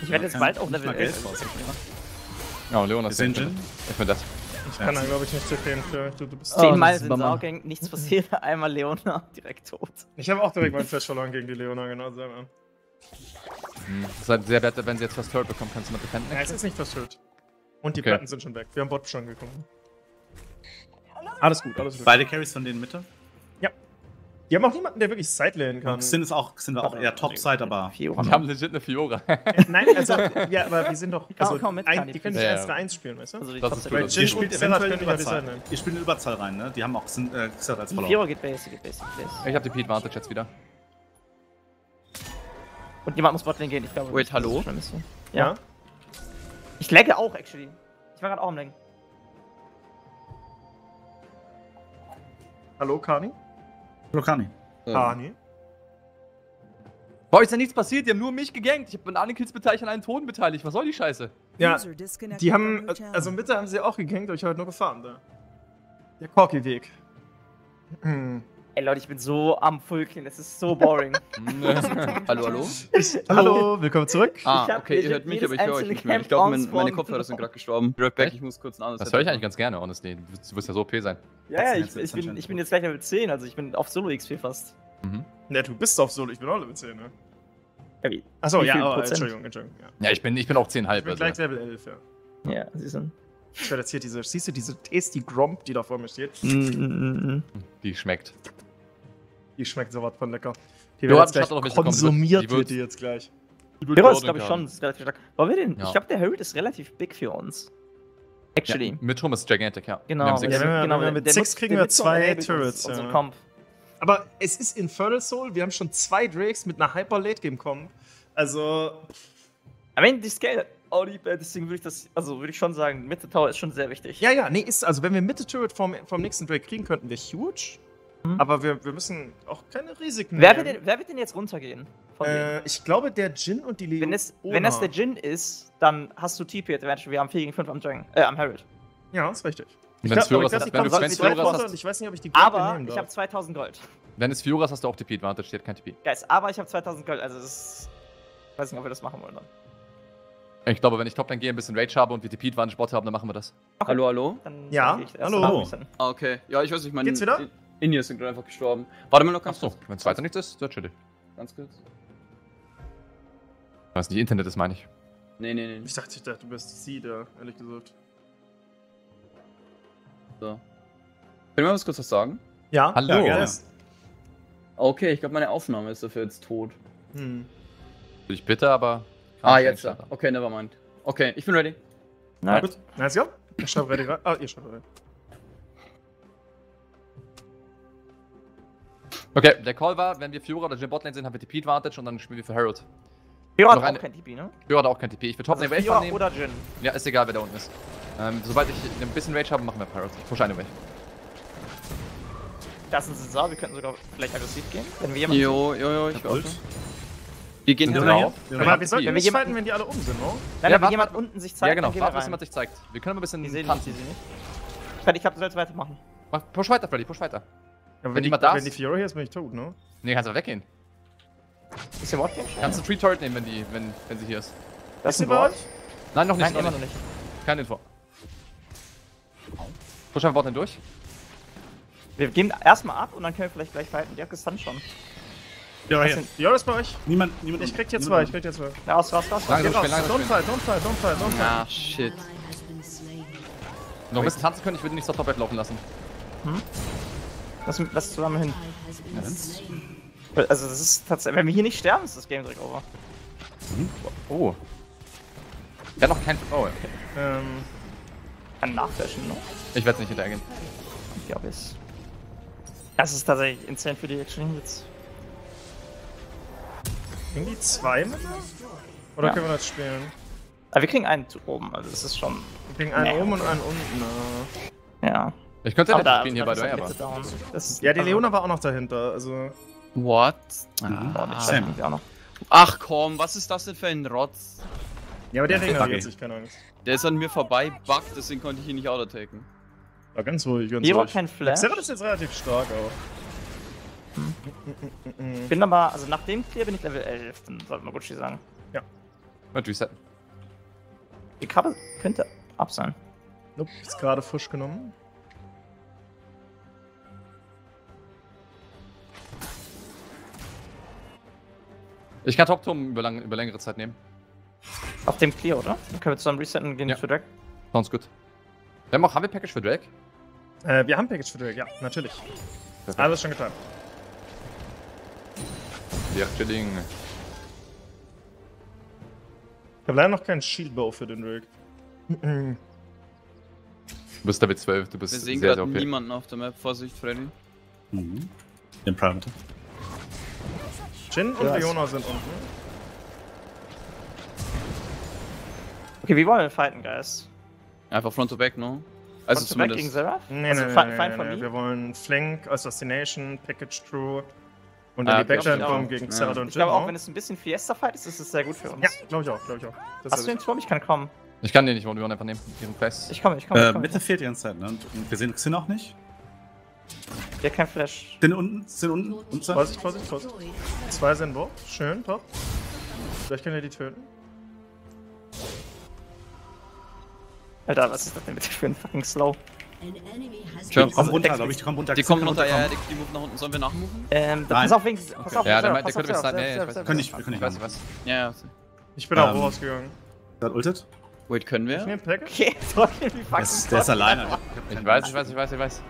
[SPEAKER 1] Ich werde jetzt
[SPEAKER 5] kann
[SPEAKER 1] bald auch Level
[SPEAKER 5] mal Geld
[SPEAKER 1] 11.
[SPEAKER 5] raus.
[SPEAKER 2] Ja, und Leona ist
[SPEAKER 5] Engine?
[SPEAKER 2] Ich bin das.
[SPEAKER 4] Ich kann da, glaube ich, nicht tippen für. Du, du bist.
[SPEAKER 3] Oh,
[SPEAKER 1] Zehnmal sind. Saugang, nichts passiert, einmal Leona, direkt tot.
[SPEAKER 4] Ich habe auch direkt meinen Flash verloren gegen die Leona, genau. Sehr
[SPEAKER 2] Hm. Ist halt sehr wert, wenn sie jetzt was Turret bekommen, kannst du mit defenden.
[SPEAKER 4] Ja, es ist nicht verschuld. Und die
[SPEAKER 2] Okay.
[SPEAKER 4] Platten sind schon weg. Wir haben Bot schon gekommen. Alles gut, alles gut.
[SPEAKER 5] Beide Carries von denen Mitte.
[SPEAKER 4] Die haben auch niemanden, der wirklich Sidelane kann.
[SPEAKER 5] Xin ist auch, Xin war auch eher Topside, aber.
[SPEAKER 1] Fiora.
[SPEAKER 2] Die haben legit eine Fiora.
[SPEAKER 4] Nein, also, ja, aber wir sind doch. Also,
[SPEAKER 1] komm mit,
[SPEAKER 4] ein, die können
[SPEAKER 2] Ja,
[SPEAKER 4] nicht
[SPEAKER 2] ja.
[SPEAKER 4] 1 gegen 1 spielen, weißt du?
[SPEAKER 1] Also die
[SPEAKER 2] Das ist
[SPEAKER 4] Weil Jin spielt
[SPEAKER 5] eventuell in
[SPEAKER 4] ja
[SPEAKER 5] Überzahl. Ihr spielt in Überzahl rein, ne? Die haben auch Xin, äh, als verloren.
[SPEAKER 1] Fiora geht base, geht base, geht base.
[SPEAKER 2] Ich hab die Pete Advantage jetzt wieder.
[SPEAKER 1] Und jemand muss Botlane gehen, ich glaube.
[SPEAKER 3] Wait,
[SPEAKER 1] das ist
[SPEAKER 3] hallo?
[SPEAKER 4] Ja.
[SPEAKER 1] Ja. Ich lagge auch, actually. Ich war gerade auch am Laggen.
[SPEAKER 4] Hallo, Kani?
[SPEAKER 5] Lokani.
[SPEAKER 4] Kani?
[SPEAKER 2] Bei euch ist ja nichts passiert, die haben nur mich gegankt. Ich hab an allen Kills beteiligt, an allen Toten beteiligt. Was soll die Scheiße?
[SPEAKER 4] Ja, die haben.
[SPEAKER 6] channel.
[SPEAKER 4] Also, Mitte haben sie auch gegankt, aber ich habe nur gefahren da. Der Corky-Weg. Hm.
[SPEAKER 1] Ey Leute, ich bin so am Fulkin, das ist so boring.
[SPEAKER 3] Hallo, hallo?
[SPEAKER 4] Hallo, willkommen zurück.
[SPEAKER 3] Ah,
[SPEAKER 1] hab
[SPEAKER 3] okay, ihr hört mich, aber ich höre euch nicht mehr. Ich glaube, mein, meine Kopfhörer sind gerade gestorben. Drop back,
[SPEAKER 2] Echt?
[SPEAKER 3] ich muss kurz ein anderes
[SPEAKER 2] Das höre ich eigentlich ganz gerne, honestly. Du wirst- du wirst ja so OP sein.
[SPEAKER 1] ja, ja, ich, ich, bin, ich bin jetzt gleich Level 10, also ich bin auf Solo XP fast.
[SPEAKER 2] Mhm.
[SPEAKER 4] Ne, du bist auf Solo, ich bin auch Level 10, ne?
[SPEAKER 1] Ja, wie?
[SPEAKER 4] Achso, ja,
[SPEAKER 1] Prozent?
[SPEAKER 4] Entschuldigung, Entschuldigung. Ja.
[SPEAKER 2] Ja, ich bin, ich bin auch 10,5.
[SPEAKER 4] Ich bin
[SPEAKER 2] Also.
[SPEAKER 4] gleich Level 11, ja.
[SPEAKER 1] Ja, sie sind.
[SPEAKER 4] Ich werde jetzt hier diese, siehst du diese Tasty Gromp, die da vor mir steht?
[SPEAKER 1] Mm, mm, mm, mm.
[SPEAKER 2] Die schmeckt.
[SPEAKER 4] Die schmeckt sowas von lecker. Die wird jetzt gleich
[SPEAKER 2] die
[SPEAKER 4] konsumiert,
[SPEAKER 2] die
[SPEAKER 4] wird die jetzt gleich.
[SPEAKER 1] Hero ist, glaube ich, schon ist relativ stark. Wollen wir den?
[SPEAKER 2] Ja.
[SPEAKER 1] Ich glaube, der Herald ist relativ big für uns. Actually.
[SPEAKER 2] Ja, mit Turm ist gigantic, ja.
[SPEAKER 1] Genau.
[SPEAKER 2] Wir haben sechs.
[SPEAKER 4] Ja, wenn wir-
[SPEAKER 1] genau,
[SPEAKER 4] wenn wir mit
[SPEAKER 1] der
[SPEAKER 4] sechs
[SPEAKER 1] nutzt-
[SPEAKER 4] kriegen
[SPEAKER 1] der
[SPEAKER 4] wir zwei Turrets, ja.
[SPEAKER 1] Comp.
[SPEAKER 4] Aber es ist Infernal Soul, wir haben schon zwei Drakes mit einer Hyper Late Game kommen. Also,
[SPEAKER 1] Aber wenn die Scale auch äh, deswegen würde ich das, also würde ich schon sagen, Mitte Tower ist schon sehr wichtig.
[SPEAKER 4] ja, ja, nee, ist, also wenn wir Mitte Turret vom, vom nächsten Drake kriegen könnten, wäre huge.
[SPEAKER 1] Mhm.
[SPEAKER 4] Aber wir, wir müssen auch keine Risiken
[SPEAKER 1] Wer wird,
[SPEAKER 4] nehmen.
[SPEAKER 1] denn, wer wird denn jetzt runtergehen?
[SPEAKER 4] Äh, ich glaube, der Jin und die Leo.
[SPEAKER 1] Wenn es, wenn es der Jin ist, dann hast du TP Advantage. Wir haben 4 gegen 5 am Dragon. Äh, am Herald.
[SPEAKER 4] Ja, ist richtig.
[SPEAKER 2] Wenn
[SPEAKER 4] glaub-
[SPEAKER 2] es Fioras
[SPEAKER 4] ich
[SPEAKER 2] hast,
[SPEAKER 4] glaub,
[SPEAKER 2] Fioras
[SPEAKER 1] Vorteile
[SPEAKER 2] hast.
[SPEAKER 4] Und ich weiß nicht, ob ich die Gromp
[SPEAKER 1] Aber ich habe 2000 Gold.
[SPEAKER 2] Wenn es Fioras hast du auch TP Advantage, die hat kein TP.
[SPEAKER 1] Guys, aber ich habe 2000 Gold, also das ist. Ich weiß nicht, ob wir das machen wollen dann.
[SPEAKER 2] Ich glaube, wenn ich Top dann gehe, ein bisschen Rage habe und wir TP Advantage Bot haben, dann machen wir das.
[SPEAKER 3] Hallo, hallo?
[SPEAKER 1] Dann
[SPEAKER 4] Ja,
[SPEAKER 1] ich
[SPEAKER 4] hallo.
[SPEAKER 3] Ah, okay. Ja, ich weiß nicht, meine
[SPEAKER 4] Geht's wieder?
[SPEAKER 3] In- Indies sind gerade einfach gestorben. Warte mal noch ganz
[SPEAKER 2] Achso,
[SPEAKER 3] kurz.
[SPEAKER 2] wenn es weiter nichts ist, dann chillig.
[SPEAKER 3] Ganz kurz.
[SPEAKER 2] Was nicht Internet ist, meine ich.
[SPEAKER 3] Nee, nee, nee.
[SPEAKER 4] Ich dachte, ich dachte, du bist sie da, ehrlich gesagt.
[SPEAKER 3] So. Können wir mal was kurz was sagen?
[SPEAKER 4] Ja,
[SPEAKER 2] Hallo.
[SPEAKER 4] Ja.
[SPEAKER 3] Okay, ich glaube, meine Aufnahme ist dafür jetzt tot.
[SPEAKER 4] Hm.
[SPEAKER 2] Ich bitte, aber.
[SPEAKER 3] Ah,
[SPEAKER 2] ich
[SPEAKER 3] jetzt. Ja. Okay, nevermind. Okay, ich bin ready.
[SPEAKER 1] Nein.
[SPEAKER 4] Gut, let's go. Ich schreibe ready rein. Ah, ihr schreibt rein.
[SPEAKER 2] Okay, der Call war, wenn wir Fiora oder Jim Botlane sind, haben wir TP Advantage und dann spielen wir für Herald.
[SPEAKER 1] Fiora
[SPEAKER 2] Noch
[SPEAKER 1] hat
[SPEAKER 2] eine-
[SPEAKER 1] auch kein TP, ne?
[SPEAKER 2] Fiora hat auch kein TP. Ich will Top
[SPEAKER 1] Also
[SPEAKER 2] eine Wave
[SPEAKER 1] Fiora
[SPEAKER 2] annehmen.
[SPEAKER 1] oder Jin.
[SPEAKER 2] Ja, ist egal, wer da unten ist. Ähm, sobald ich ein bisschen Rage habe, machen wir Herald. Ich pushe eine Wave.
[SPEAKER 1] Das ist ein Saar, wir könnten sogar vielleicht aggressiv gehen. Wenn wir jemanden.
[SPEAKER 3] Jo, jo, jo, ich warte. Wir gehen rein.
[SPEAKER 2] drauf?
[SPEAKER 4] Aber wir sollten
[SPEAKER 1] wir
[SPEAKER 4] nicht fighten, wenn die alle um sind, no?
[SPEAKER 1] Nein,
[SPEAKER 2] Ja,
[SPEAKER 1] wenn jemand unten sich zeigt,
[SPEAKER 2] Ja, genau.
[SPEAKER 1] dann gehen
[SPEAKER 2] Warte,
[SPEAKER 1] wir
[SPEAKER 2] bis jemand sich zeigt. Wir können ein bisschen
[SPEAKER 1] Die sehen nicht, die sehen nicht. Freddy, ich glaube, du sollst weitermachen.
[SPEAKER 2] Mach, push weiter, Freddy, push weiter.
[SPEAKER 4] Ja, wenn,
[SPEAKER 2] Wenn
[SPEAKER 4] die,
[SPEAKER 2] jemand da
[SPEAKER 4] wenn die Fiora hier ist, bin ich tot, ne?
[SPEAKER 2] Nee, kannst du weggehen.
[SPEAKER 1] Ist der Wort Game?
[SPEAKER 2] Kannst du Tree Turret nehmen, wenn, die, wenn, wenn sie hier ist.
[SPEAKER 1] Das
[SPEAKER 4] Ist
[SPEAKER 1] ein
[SPEAKER 4] bei
[SPEAKER 1] Wort.
[SPEAKER 4] euch?
[SPEAKER 2] Nein, noch nicht.
[SPEAKER 1] Nein, immer noch nicht.
[SPEAKER 2] Keine Info. Push einfach Botlane durch.
[SPEAKER 1] Wir gehen erstmal ab und dann können wir vielleicht gleich fighten. Die hat gestunt schon.
[SPEAKER 5] Ja,
[SPEAKER 1] Das
[SPEAKER 5] hier.
[SPEAKER 4] Fiora ist bei euch?
[SPEAKER 5] Niemand, niemand.
[SPEAKER 4] Ich krieg hier zwei, ich krieg hier zwei.
[SPEAKER 1] Ja, raus, raus, raus.
[SPEAKER 4] Geh raus. Don't fight, don't fight, don't fight, don't fight.
[SPEAKER 3] Ah, shit.
[SPEAKER 2] Noch ein bisschen tanzen können, ich würde nicht zur Top laufen lassen.
[SPEAKER 1] Lass, lass zusammen hin.
[SPEAKER 5] Ja, dann.
[SPEAKER 1] Also, das ist tatsächlich. Wenn wir hier nicht sterben, ist das Game direkt over.
[SPEAKER 2] Oh. Der hat noch kein. Oh,
[SPEAKER 4] Ähm,
[SPEAKER 1] Kann nachflashen, ne?
[SPEAKER 2] ich werde nicht hinterhergehen.
[SPEAKER 1] Ich glaube es. Das ist tatsächlich insane für die Action jetzt.
[SPEAKER 4] kriegen die zwei mit? Oder
[SPEAKER 1] Ja.
[SPEAKER 4] können wir das spielen?
[SPEAKER 1] Aber wir kriegen einen zu oben, also das ist schon.
[SPEAKER 4] Wir kriegen einen
[SPEAKER 1] Nee.
[SPEAKER 4] oben und einen unten. äh.
[SPEAKER 1] Ja.
[SPEAKER 2] Ich könnte nicht
[SPEAKER 1] da
[SPEAKER 2] spielen hier bei der
[SPEAKER 1] ist-
[SPEAKER 4] Ja, die Leona war auch noch dahinter, also.
[SPEAKER 3] What? Ah.
[SPEAKER 1] mit
[SPEAKER 5] Sam.
[SPEAKER 1] Noch.
[SPEAKER 3] Ach komm, was ist das denn für ein Rotz?
[SPEAKER 4] Ja, aber der
[SPEAKER 5] Ja,
[SPEAKER 4] regeneriert sich, keine Angst.
[SPEAKER 3] Der ist an mir vorbei, buggt, deswegen konnte ich ihn nicht autotaken.
[SPEAKER 4] Ja, ganz ruhig, ganz
[SPEAKER 1] Hero
[SPEAKER 4] ruhig.
[SPEAKER 1] kein Flash.
[SPEAKER 4] Xerath ist jetzt relativ stark auch.
[SPEAKER 1] Bin aber, also nach dem Clear bin ich Level 11, dann sollte man Gucci sagen.
[SPEAKER 2] Mit Reset.
[SPEAKER 1] Die Karte könnte ab sein.
[SPEAKER 4] Nope, ist gerade frisch genommen.
[SPEAKER 2] Ich kann Top-Turm über, lang, über längere Zeit nehmen.
[SPEAKER 1] Auf dem Clear, oder? Dann können wir zusammen resetten und gehen
[SPEAKER 2] Ja.
[SPEAKER 1] zu Drag.
[SPEAKER 2] Sounds gut. Wir haben auch haben wir Package für Drake?
[SPEAKER 4] Äh, wir haben Package für Drake, ja, natürlich.
[SPEAKER 2] Perfekt.
[SPEAKER 4] Alles schon getan.
[SPEAKER 2] Ja, chilling.
[SPEAKER 4] Ich habe leider noch keinen Shieldbow für den Drake.
[SPEAKER 2] Du bist Level 12, du bist
[SPEAKER 3] Wir
[SPEAKER 2] sehr,
[SPEAKER 3] sehen
[SPEAKER 2] sehr
[SPEAKER 3] gerade niemanden auf der Map. Vorsicht, Freddy.
[SPEAKER 5] Mhm. Den Private.
[SPEAKER 4] Jin und
[SPEAKER 1] Ja, ist-
[SPEAKER 4] Leona sind unten.
[SPEAKER 1] Okay, wie wollen wir fighten, guys?
[SPEAKER 3] Einfach front to back, no? Also
[SPEAKER 1] Front to back gegen
[SPEAKER 3] zumindest.
[SPEAKER 1] Seraph?
[SPEAKER 4] Nee,
[SPEAKER 1] Also
[SPEAKER 4] nee, nee, nee, nee, nee. Wir wollen Flank, Assassination, Package True und
[SPEAKER 3] Ah,
[SPEAKER 4] dann die
[SPEAKER 3] glaub
[SPEAKER 4] Backline
[SPEAKER 3] ich
[SPEAKER 4] kommen
[SPEAKER 3] auch.
[SPEAKER 4] gegen
[SPEAKER 3] Ja.
[SPEAKER 4] Xerath und
[SPEAKER 1] Ich
[SPEAKER 4] Jin.
[SPEAKER 1] glaube auch,
[SPEAKER 4] ne?
[SPEAKER 1] wenn es ein bisschen Fiesta-Fight ist, ist es sehr gut für uns.
[SPEAKER 4] Ja, glaube ich auch, glaube ich auch. Das
[SPEAKER 1] Hast du den Turm? Ich kann kommen.
[SPEAKER 2] Ich kann den nicht one einfach nehmen. Ihren Quest.
[SPEAKER 1] Ich komme, ich komme.
[SPEAKER 5] Äh,
[SPEAKER 1] ich komme.
[SPEAKER 5] Mitte fehlt die ganze Zeit, ne? Und wir sehen Xin auch nicht.
[SPEAKER 1] Der hat kein Flash.
[SPEAKER 5] Den unten, sind unten, unten.
[SPEAKER 4] Vorsicht, Vorsicht, Vorsicht. Zwei sind wo? Schön, top. Vielleicht können wir die töten.
[SPEAKER 1] Alter, was ist das denn bitte für ein fucking Slow?
[SPEAKER 3] Tja,
[SPEAKER 5] Die kommen runter, glaube ich, die kommen runter.
[SPEAKER 3] Die kommen runter, ja, die, die move nach unten. Sollen wir nachmoven?
[SPEAKER 1] Ähm, da,
[SPEAKER 5] Nein.
[SPEAKER 1] pass auf, wegen. Pass
[SPEAKER 5] Okay.
[SPEAKER 1] auf,
[SPEAKER 2] Ja, der, der könnte
[SPEAKER 1] Seraph,
[SPEAKER 2] sein. Nee,
[SPEAKER 1] Seraph,
[SPEAKER 2] ich weiß
[SPEAKER 1] Seraph,
[SPEAKER 5] Können
[SPEAKER 2] nicht.
[SPEAKER 5] nicht, wir können
[SPEAKER 2] Ich
[SPEAKER 5] nicht
[SPEAKER 2] weiß, ich
[SPEAKER 5] rein.
[SPEAKER 2] weiß.
[SPEAKER 3] Ja, ja.
[SPEAKER 4] Ich bin auch
[SPEAKER 5] Ähm,
[SPEAKER 4] rausgegangen.
[SPEAKER 5] Der hat ultet.
[SPEAKER 3] Wait, können
[SPEAKER 4] Ich
[SPEAKER 3] wir?
[SPEAKER 4] nehme Package.
[SPEAKER 1] Okay, trotzdem, wie fucking
[SPEAKER 5] Der ist, der ist alleine.
[SPEAKER 2] Ich weiß, ich weiß, ich weiß, ich weiß.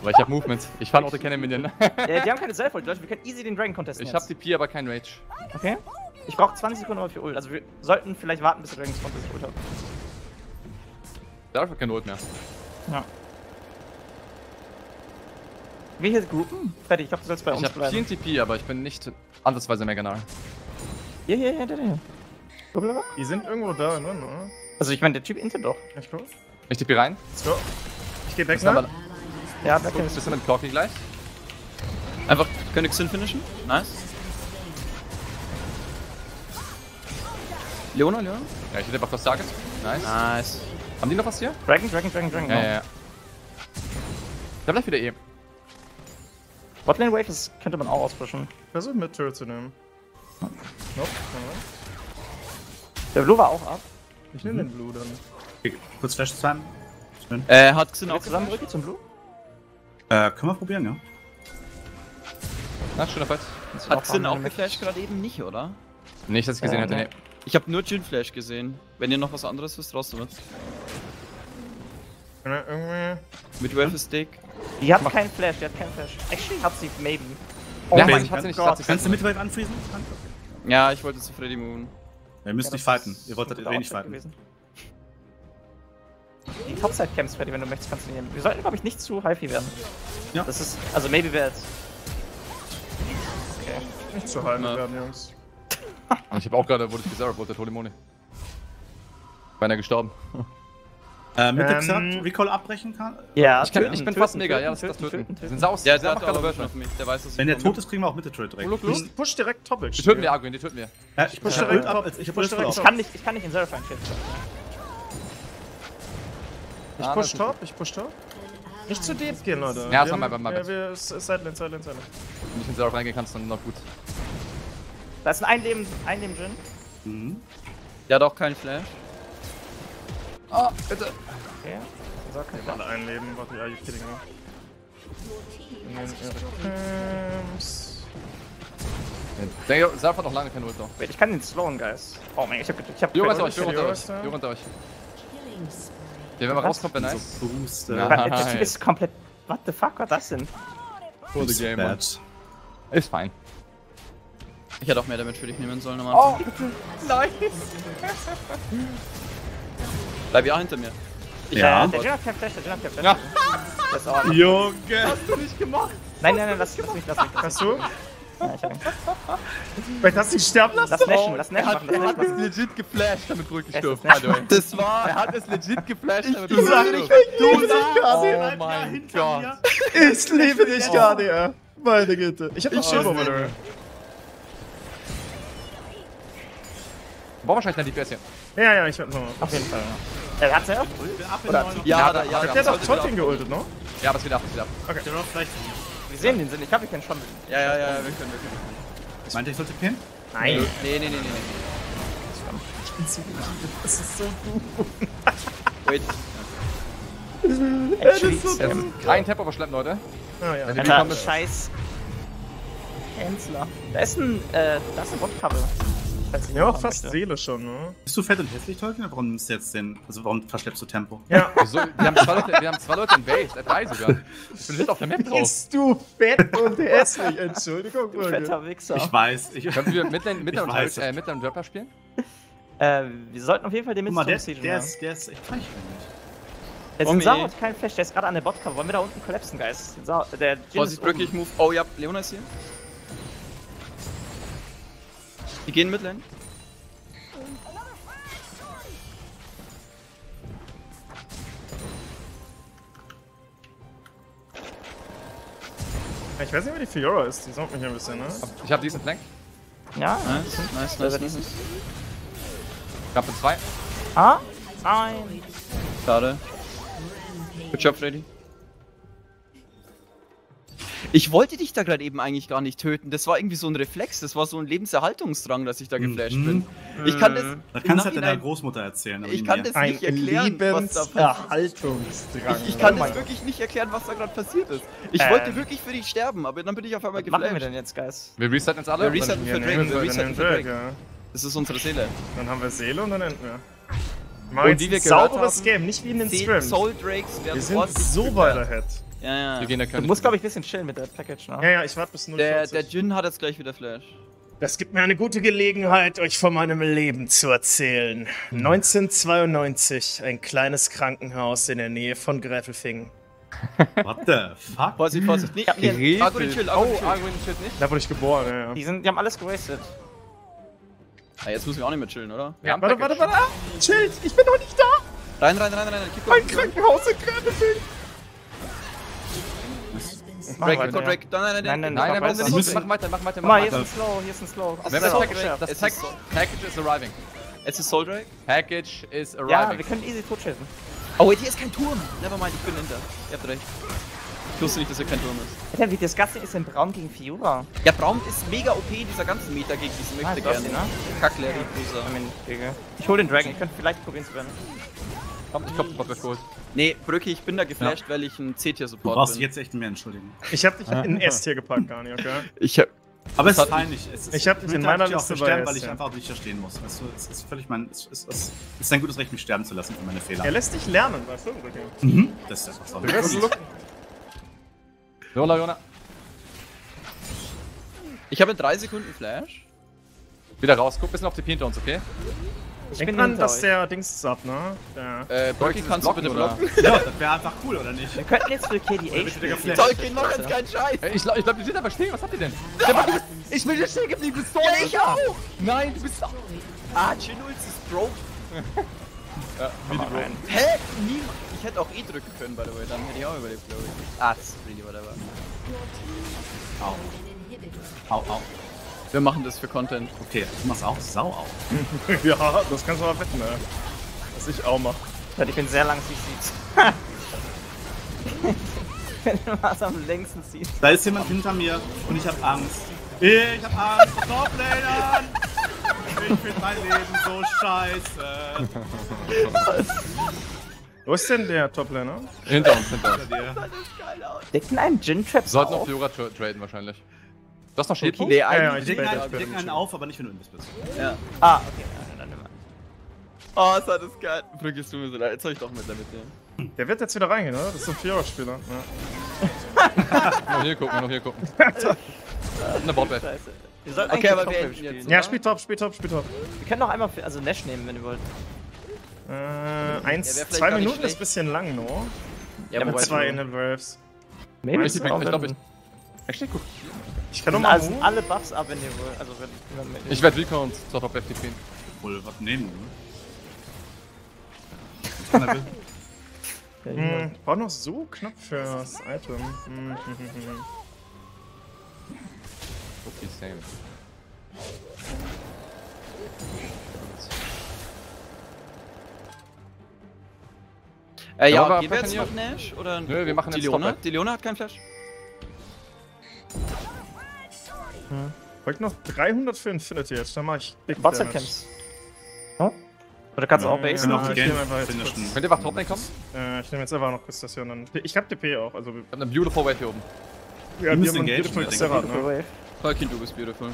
[SPEAKER 2] Aber ich hab Movement. Ich fand auch die Cannon Minion.
[SPEAKER 1] Ja, die haben keine Self-Ult, Leute. Wir können easy den Dragon Contest
[SPEAKER 2] ich hab die P, aber kein Rage.
[SPEAKER 1] Okay? Ich brauche 20 Sekunden aber für Ult. Also wir sollten vielleicht warten, bis der Dragon Contest Ult hat.
[SPEAKER 2] Da hat kein Ult mehr.
[SPEAKER 1] Ja. Wir hier groupen? Fertig, ich glaube, du sollst bei
[SPEAKER 2] Ich
[SPEAKER 1] uns
[SPEAKER 2] hab
[SPEAKER 1] bleiben.
[SPEAKER 2] 4 TP, aber ich bin nicht ansatzweise Mega Null.
[SPEAKER 1] Hier, hier, hier, hier, hier. Blablabla.
[SPEAKER 4] Die sind irgendwo da, ne?
[SPEAKER 1] Also ich meine, der Typ intet doch.
[SPEAKER 4] Ich guck.
[SPEAKER 2] Ich TP rein.
[SPEAKER 4] Let's go. Ich geh back,
[SPEAKER 2] aber
[SPEAKER 4] ne?
[SPEAKER 1] Ja, kann
[SPEAKER 2] bist du mit Corky gleich?
[SPEAKER 3] Einfach König Sin finishen? Nice. Leona, Leona?
[SPEAKER 2] Ja, ich hätte einfach was Starkes. Nice.
[SPEAKER 3] Nice.
[SPEAKER 2] Haben die noch was hier?
[SPEAKER 1] Dragon, Dragon, Dragon, Dragon.
[SPEAKER 2] Ja, ja, ja. Da bleibt wieder E.
[SPEAKER 1] Botlane Wave ist, könnte man auch auspushen.
[SPEAKER 4] Versuch mit Turret zu nehmen. Nope. Alright.
[SPEAKER 1] Der Blue war auch ab.
[SPEAKER 4] Ich nehme den Blue dann.
[SPEAKER 5] Okay, kurz Flash sein. Schön.
[SPEAKER 3] Äh, hat Xin auch
[SPEAKER 1] wir zusammen
[SPEAKER 3] geflasht?
[SPEAKER 1] Rücky zum Blue?
[SPEAKER 5] Äh, können wir probieren, ja?
[SPEAKER 2] Na, schöner Fight.
[SPEAKER 3] Hat Xin auch geflasht gerade eben nicht, oder?
[SPEAKER 2] Nicht, dass ich gesehen
[SPEAKER 1] Äh,
[SPEAKER 2] hätte,
[SPEAKER 1] nee.
[SPEAKER 3] Ich habe nur Jin Flash gesehen. Wenn ihr noch was anderes wisst, raus damit.
[SPEAKER 4] Irgendwie.
[SPEAKER 3] Mit Wave Stick.
[SPEAKER 1] Die hat keinen Flash, die hat keinen Flash. Actually hat sie maybe.
[SPEAKER 2] Ja,
[SPEAKER 1] mein
[SPEAKER 2] Mann, ich hatte nicht,
[SPEAKER 1] Gott.
[SPEAKER 2] hat sich
[SPEAKER 5] Kannst du Midwave anfriesen?
[SPEAKER 3] Ja, ich wollte zu Freddy moven.
[SPEAKER 5] Ihr müsst
[SPEAKER 1] Ja,
[SPEAKER 5] nicht fighten. Ihr wolltet wenig
[SPEAKER 1] Outfit
[SPEAKER 5] fighten.
[SPEAKER 1] gewesen. Die Topside Camps, Freddy, wenn du möchtest, kannst du nehmen. Wir sollten, glaube ich, nicht zu hyphy werden.
[SPEAKER 5] Ja.
[SPEAKER 1] Das ist, also maybe wäre jetzt. Okay.
[SPEAKER 4] Nicht zu
[SPEAKER 3] Na.
[SPEAKER 4] werden, Jungs.
[SPEAKER 2] Und ich habe auch gerade, wurde ich gesagt, wurde der Tolimone. Beinahe gestorben.
[SPEAKER 5] Äh, mit der
[SPEAKER 4] Ähm,
[SPEAKER 5] gesagt, Recall abbrechen kann?
[SPEAKER 1] Ja,
[SPEAKER 2] Ich, kann,
[SPEAKER 1] töten,
[SPEAKER 2] ich bin
[SPEAKER 1] töten,
[SPEAKER 2] fast mega,
[SPEAKER 1] töten,
[SPEAKER 2] ja, das ist das
[SPEAKER 1] töten,
[SPEAKER 2] Töten.
[SPEAKER 1] töten,
[SPEAKER 2] Sind saus.
[SPEAKER 3] Der,
[SPEAKER 2] der
[SPEAKER 3] der
[SPEAKER 2] macht
[SPEAKER 3] hat
[SPEAKER 2] gerade Version.
[SPEAKER 3] auf mich. Der weiß, dass ich
[SPEAKER 5] Wenn der tot ist, kriegen wir auch Mitte Trade direkt.
[SPEAKER 2] Look, look.
[SPEAKER 4] Push, direkt Topic.
[SPEAKER 2] Die töten wir, Arguin, die töten wir.
[SPEAKER 5] Ja, ich
[SPEAKER 4] push
[SPEAKER 5] push
[SPEAKER 4] direkt
[SPEAKER 5] ab. Ich
[SPEAKER 4] Ich
[SPEAKER 5] push
[SPEAKER 4] push direkt
[SPEAKER 1] Ich kann nicht, ich kann nicht in Zerafine shiften.
[SPEAKER 4] Ich
[SPEAKER 2] Ah,
[SPEAKER 4] push top, ich push top. Nicht zu deep gehen, Leute.
[SPEAKER 2] Ja, das haben wir beim Mabit.
[SPEAKER 4] Ja, wir. Sideline, Sideline, Sideline.
[SPEAKER 2] Wenn du nicht in Seraph reingehen kannst, dann noch gut.
[SPEAKER 1] Da ist ein Einleben, Einleben drin.
[SPEAKER 5] Mhm.
[SPEAKER 3] Der hat auch keinen Flash.
[SPEAKER 2] Ah, bitte.
[SPEAKER 1] Okay. Kein Flash.
[SPEAKER 4] Alle einleben, warte, are you kidding me?
[SPEAKER 2] Der Seraph hat noch lange kein Ult noch.
[SPEAKER 1] Wait, ich kann den slowen, guys. Oh mein Gott, ich hab, ich hab
[SPEAKER 2] Jo, unter euch, Jo, unter euch. Jo, unter euch. Ja, wenn man rauskommt, wäre nice.
[SPEAKER 5] So Boost.
[SPEAKER 2] Ja.
[SPEAKER 5] äh,
[SPEAKER 1] Das ist komplett. What the fuck war das denn?
[SPEAKER 2] For the game,
[SPEAKER 5] bad.
[SPEAKER 2] Ist fein.
[SPEAKER 3] Ich hätte auch mehr damit für dich nehmen sollen am
[SPEAKER 2] Oh, nice.
[SPEAKER 3] Bleib ja hinter mir.
[SPEAKER 5] Ja.
[SPEAKER 1] Äh, der hat kein Flash, der hat kein Flash.
[SPEAKER 2] Ja.
[SPEAKER 1] Das ist auch.
[SPEAKER 5] Junge!
[SPEAKER 1] Nein, nein, nein, lass, lass mich, lass mich. Lass
[SPEAKER 4] Hast du?
[SPEAKER 1] Ja, ich
[SPEAKER 4] hast du ihn sterben lassen?
[SPEAKER 1] Lass Nashen, lass Nashen
[SPEAKER 2] Er
[SPEAKER 1] machen,
[SPEAKER 2] hat, er hat es legit geflasht, damit the way.
[SPEAKER 3] Das war.
[SPEAKER 2] Er hat es legit geflasht, damit
[SPEAKER 5] Du sagst nicht, du sagst
[SPEAKER 2] Oh mein Gott.
[SPEAKER 4] Ich liebe dich, KDR. Meine Güte. Ich hab noch over there.
[SPEAKER 2] War wahrscheinlich eine DPS hier.
[SPEAKER 4] Ja, ja, ich werd noch.
[SPEAKER 1] Auf jeden Fall. Ja. Er hat sehr Oder
[SPEAKER 3] Ja,
[SPEAKER 2] Ja,
[SPEAKER 3] da, ja,
[SPEAKER 2] da.
[SPEAKER 4] Der hat auch
[SPEAKER 3] wieder
[SPEAKER 4] Topping geultet, ne?
[SPEAKER 2] Ja, aber es geht ab, es geht ab.
[SPEAKER 5] vielleicht.
[SPEAKER 1] Wir sehen den Sinn, ich glaube, wir können schon.
[SPEAKER 3] Ja, ja, ja, wir können, wir können.
[SPEAKER 5] Meint ihr, ich sollte pinnen?
[SPEAKER 4] Nein.
[SPEAKER 3] Nee, nee, nee, nee, nee.
[SPEAKER 4] Das ist so gut.
[SPEAKER 3] Wait.
[SPEAKER 1] Actually,
[SPEAKER 4] so
[SPEAKER 1] Sam.
[SPEAKER 2] Kein Tempo verschleppen, Leute.
[SPEAKER 4] Ah, ja.
[SPEAKER 1] Alter,
[SPEAKER 2] ist-
[SPEAKER 1] scheiß. Hensler. Da ist ein, äh, da ist ein Botcover. Falls ich
[SPEAKER 4] Ja, auch fast
[SPEAKER 1] möchte.
[SPEAKER 4] Seele schon, ne?
[SPEAKER 5] Bist du fett und hässlich, Tolkien? Warum nimmst du jetzt den. Also, warum verschleppst du Tempo?
[SPEAKER 4] Ja.
[SPEAKER 2] Wieso? Wir haben zwei Leute, wir haben zwei Leute in Base, äh, drei sogar. Ich bin auf der Map drauf.
[SPEAKER 4] Bist du fett und hässlich? Entschuldigung, Brügge.
[SPEAKER 1] Fetter Wichser.
[SPEAKER 5] Ich weiß. Ich,
[SPEAKER 2] Können wir
[SPEAKER 5] Ich
[SPEAKER 2] und,
[SPEAKER 5] weiß.
[SPEAKER 2] äh, Rapper spielen?
[SPEAKER 1] Äh, wir sollten auf jeden Fall den
[SPEAKER 5] mal, der,
[SPEAKER 1] Mist
[SPEAKER 5] der, ist, der ist echt reich.
[SPEAKER 1] Der
[SPEAKER 3] Tommy.
[SPEAKER 1] Sinsao hat keinen Flash, der ist gerade an der Botcover. Wollen wir da unten kollapsen, Guys? Der
[SPEAKER 3] Vorsicht,
[SPEAKER 1] ist
[SPEAKER 3] Brücke, ich
[SPEAKER 1] oben.
[SPEAKER 3] move. Oh ja, Leona ist hier. Die gehen Midlane.
[SPEAKER 4] Ich weiß nicht, wer die Fiora ist. Die saugt mich ein bisschen, ne?
[SPEAKER 2] Ich habe diesen Flank.
[SPEAKER 1] Ja,
[SPEAKER 3] Nice, nice, nice, nice. nice.
[SPEAKER 2] Für zwei.
[SPEAKER 1] Ah? Nein.
[SPEAKER 3] Schade. Good job, Freddy. Ich wollte dich da gerade eben eigentlich gar nicht töten. Das war irgendwie so ein Reflex. Das war so ein Lebenserhaltungsdrang, dass ich da geflasht
[SPEAKER 5] Mhm.
[SPEAKER 3] bin. Ich kann das.
[SPEAKER 5] Das
[SPEAKER 3] im
[SPEAKER 5] kannst du halt deiner Großmutter erzählen.
[SPEAKER 3] Ich kann
[SPEAKER 5] mir.
[SPEAKER 3] das nicht erklären, was da passiert.
[SPEAKER 4] Erhaltungsdrang.
[SPEAKER 3] Ich, ich kann das wirklich nicht erklären, was da gerade passiert ist. Ich
[SPEAKER 1] Ähm.
[SPEAKER 3] wollte wirklich für dich sterben, aber dann bin ich auf einmal
[SPEAKER 1] Was machen wir
[SPEAKER 3] geflasht.
[SPEAKER 1] denn jetzt, Guys?
[SPEAKER 2] Wir resetten jetzt alle.
[SPEAKER 3] Wir resetten
[SPEAKER 2] und
[SPEAKER 3] für Drake, wir resetten für
[SPEAKER 4] Drake, ja.
[SPEAKER 3] Das ist unsere Seele.
[SPEAKER 4] Dann haben wir Seele und dann enden wir.
[SPEAKER 3] Und
[SPEAKER 4] Mal jetzt
[SPEAKER 3] wie wir gehört
[SPEAKER 4] sauberes
[SPEAKER 3] haben,
[SPEAKER 4] Game, nicht wie in den Streams.
[SPEAKER 3] Soul Drakes werden
[SPEAKER 4] Wir sind so weit ahead.
[SPEAKER 3] Ja, ja.
[SPEAKER 2] Wir gehen der
[SPEAKER 1] Du musst, glaube ich, ein bisschen chillen mit der Package, ne?
[SPEAKER 4] Ja, ja, ich warte bis 0
[SPEAKER 3] Der, der Jin hat jetzt gleich wieder Flash.
[SPEAKER 4] Das gibt mir eine gute Gelegenheit, euch von meinem Leben zu erzählen. 1992, ein kleines Krankenhaus in der Nähe von Gräfelfingen.
[SPEAKER 5] What the fuck?
[SPEAKER 3] Vorsicht, Vorsicht. Nee, nee, Argo den Chill, Argo den
[SPEAKER 2] Oh,
[SPEAKER 3] Chill.
[SPEAKER 2] Arguin chillt nicht.
[SPEAKER 4] Da wurde ich geboren, ja, ja.
[SPEAKER 1] Die, sind, die haben alles gewastet.
[SPEAKER 3] Ah, jetzt müssen wir auch nicht mehr chillen, oder?
[SPEAKER 2] Haben
[SPEAKER 4] Warte, warte,
[SPEAKER 2] Package.
[SPEAKER 4] warte. Ah, chillt, ich bin noch nicht da.
[SPEAKER 3] Rein, rein, rein, rein.
[SPEAKER 4] Mein
[SPEAKER 3] going.
[SPEAKER 4] Krankenhaus in Gräfelfingen.
[SPEAKER 3] Drake,
[SPEAKER 1] weiter,
[SPEAKER 3] Drake,
[SPEAKER 1] ja.
[SPEAKER 3] Drake. Nein, nein,
[SPEAKER 1] Nein, nein,
[SPEAKER 2] Nein, nein,
[SPEAKER 1] Mach weiter.
[SPEAKER 2] nicht? Mach weiter, mach weiter,
[SPEAKER 1] hier ist ein Slow, hier ist ein Slow.
[SPEAKER 2] Wir
[SPEAKER 3] Soul
[SPEAKER 2] Package, das
[SPEAKER 3] es ist
[SPEAKER 2] Package is arriving.
[SPEAKER 3] Jetzt ist Soul Drake.
[SPEAKER 2] Package is
[SPEAKER 1] Ja,
[SPEAKER 2] arriving.
[SPEAKER 1] wir können easy tot chasen.
[SPEAKER 3] Oh, wait, hier ist kein Turm. Nevermind, ich bin hinter. Ihr habt recht. Ich wusste nicht, dass er kein Turm ist.
[SPEAKER 1] Alter, wie disgusting ist denn Braun gegen Fiora?
[SPEAKER 3] Ja, Braum ist mega OP in dieser ganzen Meta gegen diesen möchte
[SPEAKER 1] Ah, das
[SPEAKER 3] gerne.
[SPEAKER 1] ne?
[SPEAKER 3] Kack Larry Bruiser.
[SPEAKER 1] I mean, Digga. Ich hol den Dragon, ich könnte vielleicht probieren zu werden.
[SPEAKER 2] Komm, ich Bot wird geholt.
[SPEAKER 3] Nee, Brücke, ich bin da geflasht, weil ich ein
[SPEAKER 5] Du
[SPEAKER 3] C-Tier-Support
[SPEAKER 5] brauchst
[SPEAKER 3] bin.
[SPEAKER 5] dich jetzt echt mehr entschuldigen.
[SPEAKER 4] Ich hab dich in S-Tier gepackt, Garni, okay?
[SPEAKER 3] Ich hab.
[SPEAKER 5] Aber es
[SPEAKER 3] Das
[SPEAKER 5] ist peinlich. Es ist,
[SPEAKER 4] Ich hab dich in meiner
[SPEAKER 5] auch
[SPEAKER 4] Liste bei
[SPEAKER 5] verstärken,
[SPEAKER 4] S,
[SPEAKER 5] weil ich
[SPEAKER 4] ja.
[SPEAKER 5] einfach nicht verstehen muss. Weißt du, es ist völlig mein. Es ist, es ist ein gutes Recht, mich sterben zu lassen für meine Fehler.
[SPEAKER 4] Er lässt dich lernen bei Filmrücken.
[SPEAKER 5] Mhm. Das ist etwas
[SPEAKER 4] Du wirst
[SPEAKER 5] anderes.
[SPEAKER 2] Jona, Jona.
[SPEAKER 3] Ich habe in drei Sekunden Flash.
[SPEAKER 2] Wieder raus. Guck bisschen auf die P hinter uns, okay?
[SPEAKER 1] Ich
[SPEAKER 4] Denk
[SPEAKER 1] bin
[SPEAKER 4] dran, dass
[SPEAKER 1] euch.
[SPEAKER 4] der Dings ist ab, ne? Der
[SPEAKER 3] Äh,
[SPEAKER 2] dieses
[SPEAKER 3] kannst du
[SPEAKER 2] Blocken,
[SPEAKER 3] bitte
[SPEAKER 2] oder?
[SPEAKER 3] blocken?
[SPEAKER 5] Ja, das wäre einfach cool, oder nicht?
[SPEAKER 1] Wir könnten jetzt für KDA spielen.
[SPEAKER 3] Tolkien, mach jetzt keinen Scheiß!
[SPEAKER 2] Ich glaube, ich glaub, die sind aber stehen. Was habt ihr denn? Der bist, ich bin hier stehen geblieben. Du bist so
[SPEAKER 3] Ja, ich auch!
[SPEAKER 2] Nein, du bist.
[SPEAKER 3] Ah, Chinulz ist broke.
[SPEAKER 2] Ja, wie die.
[SPEAKER 3] Hä? Niemand. Ich hätte auch E drücken können, by the way. Dann hätte ich auch überlebt, glaube ich. Ah, das ist really whatever.
[SPEAKER 5] Au. Au, au.
[SPEAKER 3] Wir machen das für Content.
[SPEAKER 5] Okay, du machst auch Sau auf.
[SPEAKER 4] ja, das kannst du mal wetten, ne? Was ich auch mach.
[SPEAKER 1] Ich bin sehr lang sieht. Wenn du was am längsten siehst.
[SPEAKER 5] Da ist jemand hinter mir und ich hab Angst. Ich hab Angst vor Toplanern! Ich find mein Leben so scheiße.
[SPEAKER 4] Wo ist denn der Toplaner?
[SPEAKER 2] Hinter uns, hinter uns.
[SPEAKER 5] Hinter dir.
[SPEAKER 1] Decken einen Gin-Trap
[SPEAKER 2] sollten auf tra traden wahrscheinlich. Du hast noch Schildpunkt?
[SPEAKER 3] Nee,
[SPEAKER 4] ja,
[SPEAKER 3] eigentlich.
[SPEAKER 4] ich
[SPEAKER 5] Wir decken einen, decken einen auf, aber nicht, wenn du Imbiss bist.
[SPEAKER 3] Ja.
[SPEAKER 1] Ah, okay. Ja, dann nimm mal.
[SPEAKER 3] Oh, ist das geil. Brücke, es tut mir so leid. Jetzt soll ich doch mit damit, ja.
[SPEAKER 4] Der wird jetzt wieder reingehen, oder? Das ist so ein Fiora-Spieler. Ja.
[SPEAKER 2] Noch hier gucken, noch hier gucken. Eine Botback.
[SPEAKER 1] Scheiße. Wir sollten
[SPEAKER 3] Okay, aber wir
[SPEAKER 1] spielen.
[SPEAKER 3] jetzt,
[SPEAKER 4] ja, spiel top, spiel top, spiel top.
[SPEAKER 1] Wir können auch einmal für, also Nash nehmen, wenn ihr wollt.
[SPEAKER 4] Äh, eins,
[SPEAKER 3] vielleicht
[SPEAKER 4] zwei Minuten ist ein bisschen lang, no?
[SPEAKER 3] Ja,
[SPEAKER 4] Mit
[SPEAKER 3] wobei-
[SPEAKER 4] zwei Inhale Waves.
[SPEAKER 1] Maybe
[SPEAKER 2] Ich, ich, ich, ich glaube,
[SPEAKER 1] wenn-
[SPEAKER 2] ich.
[SPEAKER 4] Kann doch
[SPEAKER 1] Und
[SPEAKER 4] mal
[SPEAKER 1] also alle Buffs ab, wenn ihr wollt. Also wenn, wenn wenn-
[SPEAKER 2] Ich werde Rico und zur Top FTP.
[SPEAKER 5] Wohl was nehmen, ne?
[SPEAKER 4] Hm, ich brauche noch so knapp fürs Item.
[SPEAKER 2] Okay, same.
[SPEAKER 3] Äh,
[SPEAKER 2] Ja,
[SPEAKER 3] ja, gehen wir jetzt noch Nash? Oder
[SPEAKER 2] Nö, wir machen
[SPEAKER 3] die
[SPEAKER 2] jetzt
[SPEAKER 3] Leona? Die Leona hat keinen Flash?
[SPEAKER 4] Folgt noch 300 für Infinity jetzt, dann mach ich Big Damage.
[SPEAKER 1] Camps. Hm? Oder kannst du auch?
[SPEAKER 5] Können auch
[SPEAKER 4] ich
[SPEAKER 5] die
[SPEAKER 4] nehm einfach jetzt.
[SPEAKER 2] Könnt ihr wach Top kommen?
[SPEAKER 4] Äh, ich nehme jetzt einfach noch Kustation dann. Ich hab DP auch, also
[SPEAKER 2] Ich hab eine beautiful Wave hier oben.
[SPEAKER 4] ja, wir
[SPEAKER 5] müssen
[SPEAKER 4] haben einen
[SPEAKER 5] engagen,
[SPEAKER 4] Beautiful ne?
[SPEAKER 1] Wave.
[SPEAKER 3] Tolkien, du bist beautiful.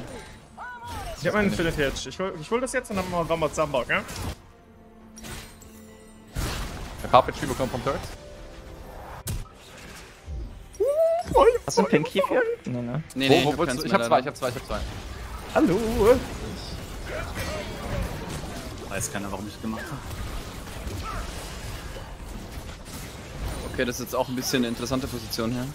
[SPEAKER 4] Ich hab meinen Infinity Edge. Ich hol, ich hol das jetzt und dann machen wir mal zusammen, okay?
[SPEAKER 2] Der Carpet Tree bekommt vom Turret.
[SPEAKER 1] Hast du einen Pink hier? Nee, ne?
[SPEAKER 3] Nee,
[SPEAKER 2] Wo,
[SPEAKER 3] nee,
[SPEAKER 2] wo
[SPEAKER 3] hab
[SPEAKER 2] willst
[SPEAKER 3] keins
[SPEAKER 2] du? Ich hab zwei, ich hab zwei, ich hab zwei.
[SPEAKER 1] Hallo!
[SPEAKER 5] Weiß keiner, warum ich das gemacht habe.
[SPEAKER 3] Okay, das ist jetzt auch ein bisschen eine interessante Position hier.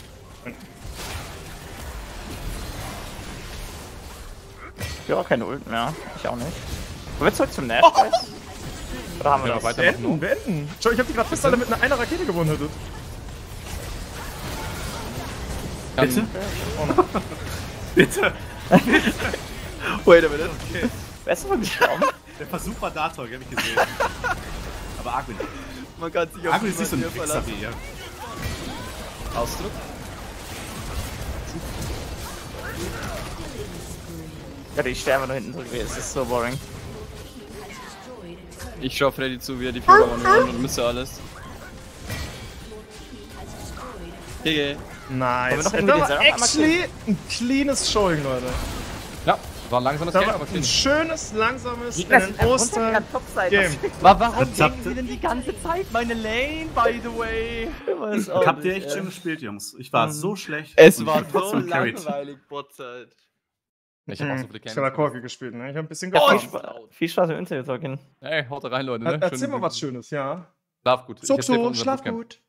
[SPEAKER 1] Ich hab auch keine Ult mehr. Ich auch nicht. Wollen wir zurück zum Nash, guys? Oder haben wir
[SPEAKER 2] Ja,
[SPEAKER 1] das?
[SPEAKER 2] weiter.
[SPEAKER 4] Beenden, beenden. Schau, ich hab die gerade fast alle mit einer, einer Rakete gewonnen.
[SPEAKER 5] Bitte? Bitte?
[SPEAKER 3] Wait a minute.
[SPEAKER 1] Wer ist denn gestorben?
[SPEAKER 5] Der Versuch war da, Tolk, hab ich gesehen. Aber Arguin.
[SPEAKER 3] Man kann sich auf
[SPEAKER 5] Arguin ist nicht so ein Fixer
[SPEAKER 3] verlassen.
[SPEAKER 5] wie ihr.
[SPEAKER 3] Ausdruck.
[SPEAKER 1] Ja, die sterben nur hinten drüber. Es ist so boring.
[SPEAKER 3] Ich schau Freddy zu, wie er die Fiora manuell und müsste alles. GG.
[SPEAKER 4] Nice. Das war actually ein cleanes Showing, Leute.
[SPEAKER 2] Ja, war ein langsames Game, aber
[SPEAKER 4] ein
[SPEAKER 2] clean.
[SPEAKER 4] schönes, langsames in
[SPEAKER 1] Gegner einfach
[SPEAKER 4] Ostern. Game.
[SPEAKER 3] Aber warum gegen sie denn die ganze Zeit meine Lane, by the way?
[SPEAKER 5] Habt ihr echt schön gespielt, Jungs. Ich war so schlecht.
[SPEAKER 3] Es war so langweilig, Botzeit.
[SPEAKER 2] Ich hab auch so
[SPEAKER 4] Hm,
[SPEAKER 2] viele
[SPEAKER 4] Ich habe
[SPEAKER 2] Games.
[SPEAKER 4] Korki gespielt, ne? Ich hab ein bisschen
[SPEAKER 1] Ja, viel. Spaß, viel Spaß im Interview, Tolkien.
[SPEAKER 2] Ey, haut rein, Leute. Ne?
[SPEAKER 4] Erzähl mal was Schönes, ja.
[SPEAKER 2] Schlaf gut.
[SPEAKER 4] Sokso,
[SPEAKER 2] unserem
[SPEAKER 4] schlaf gut.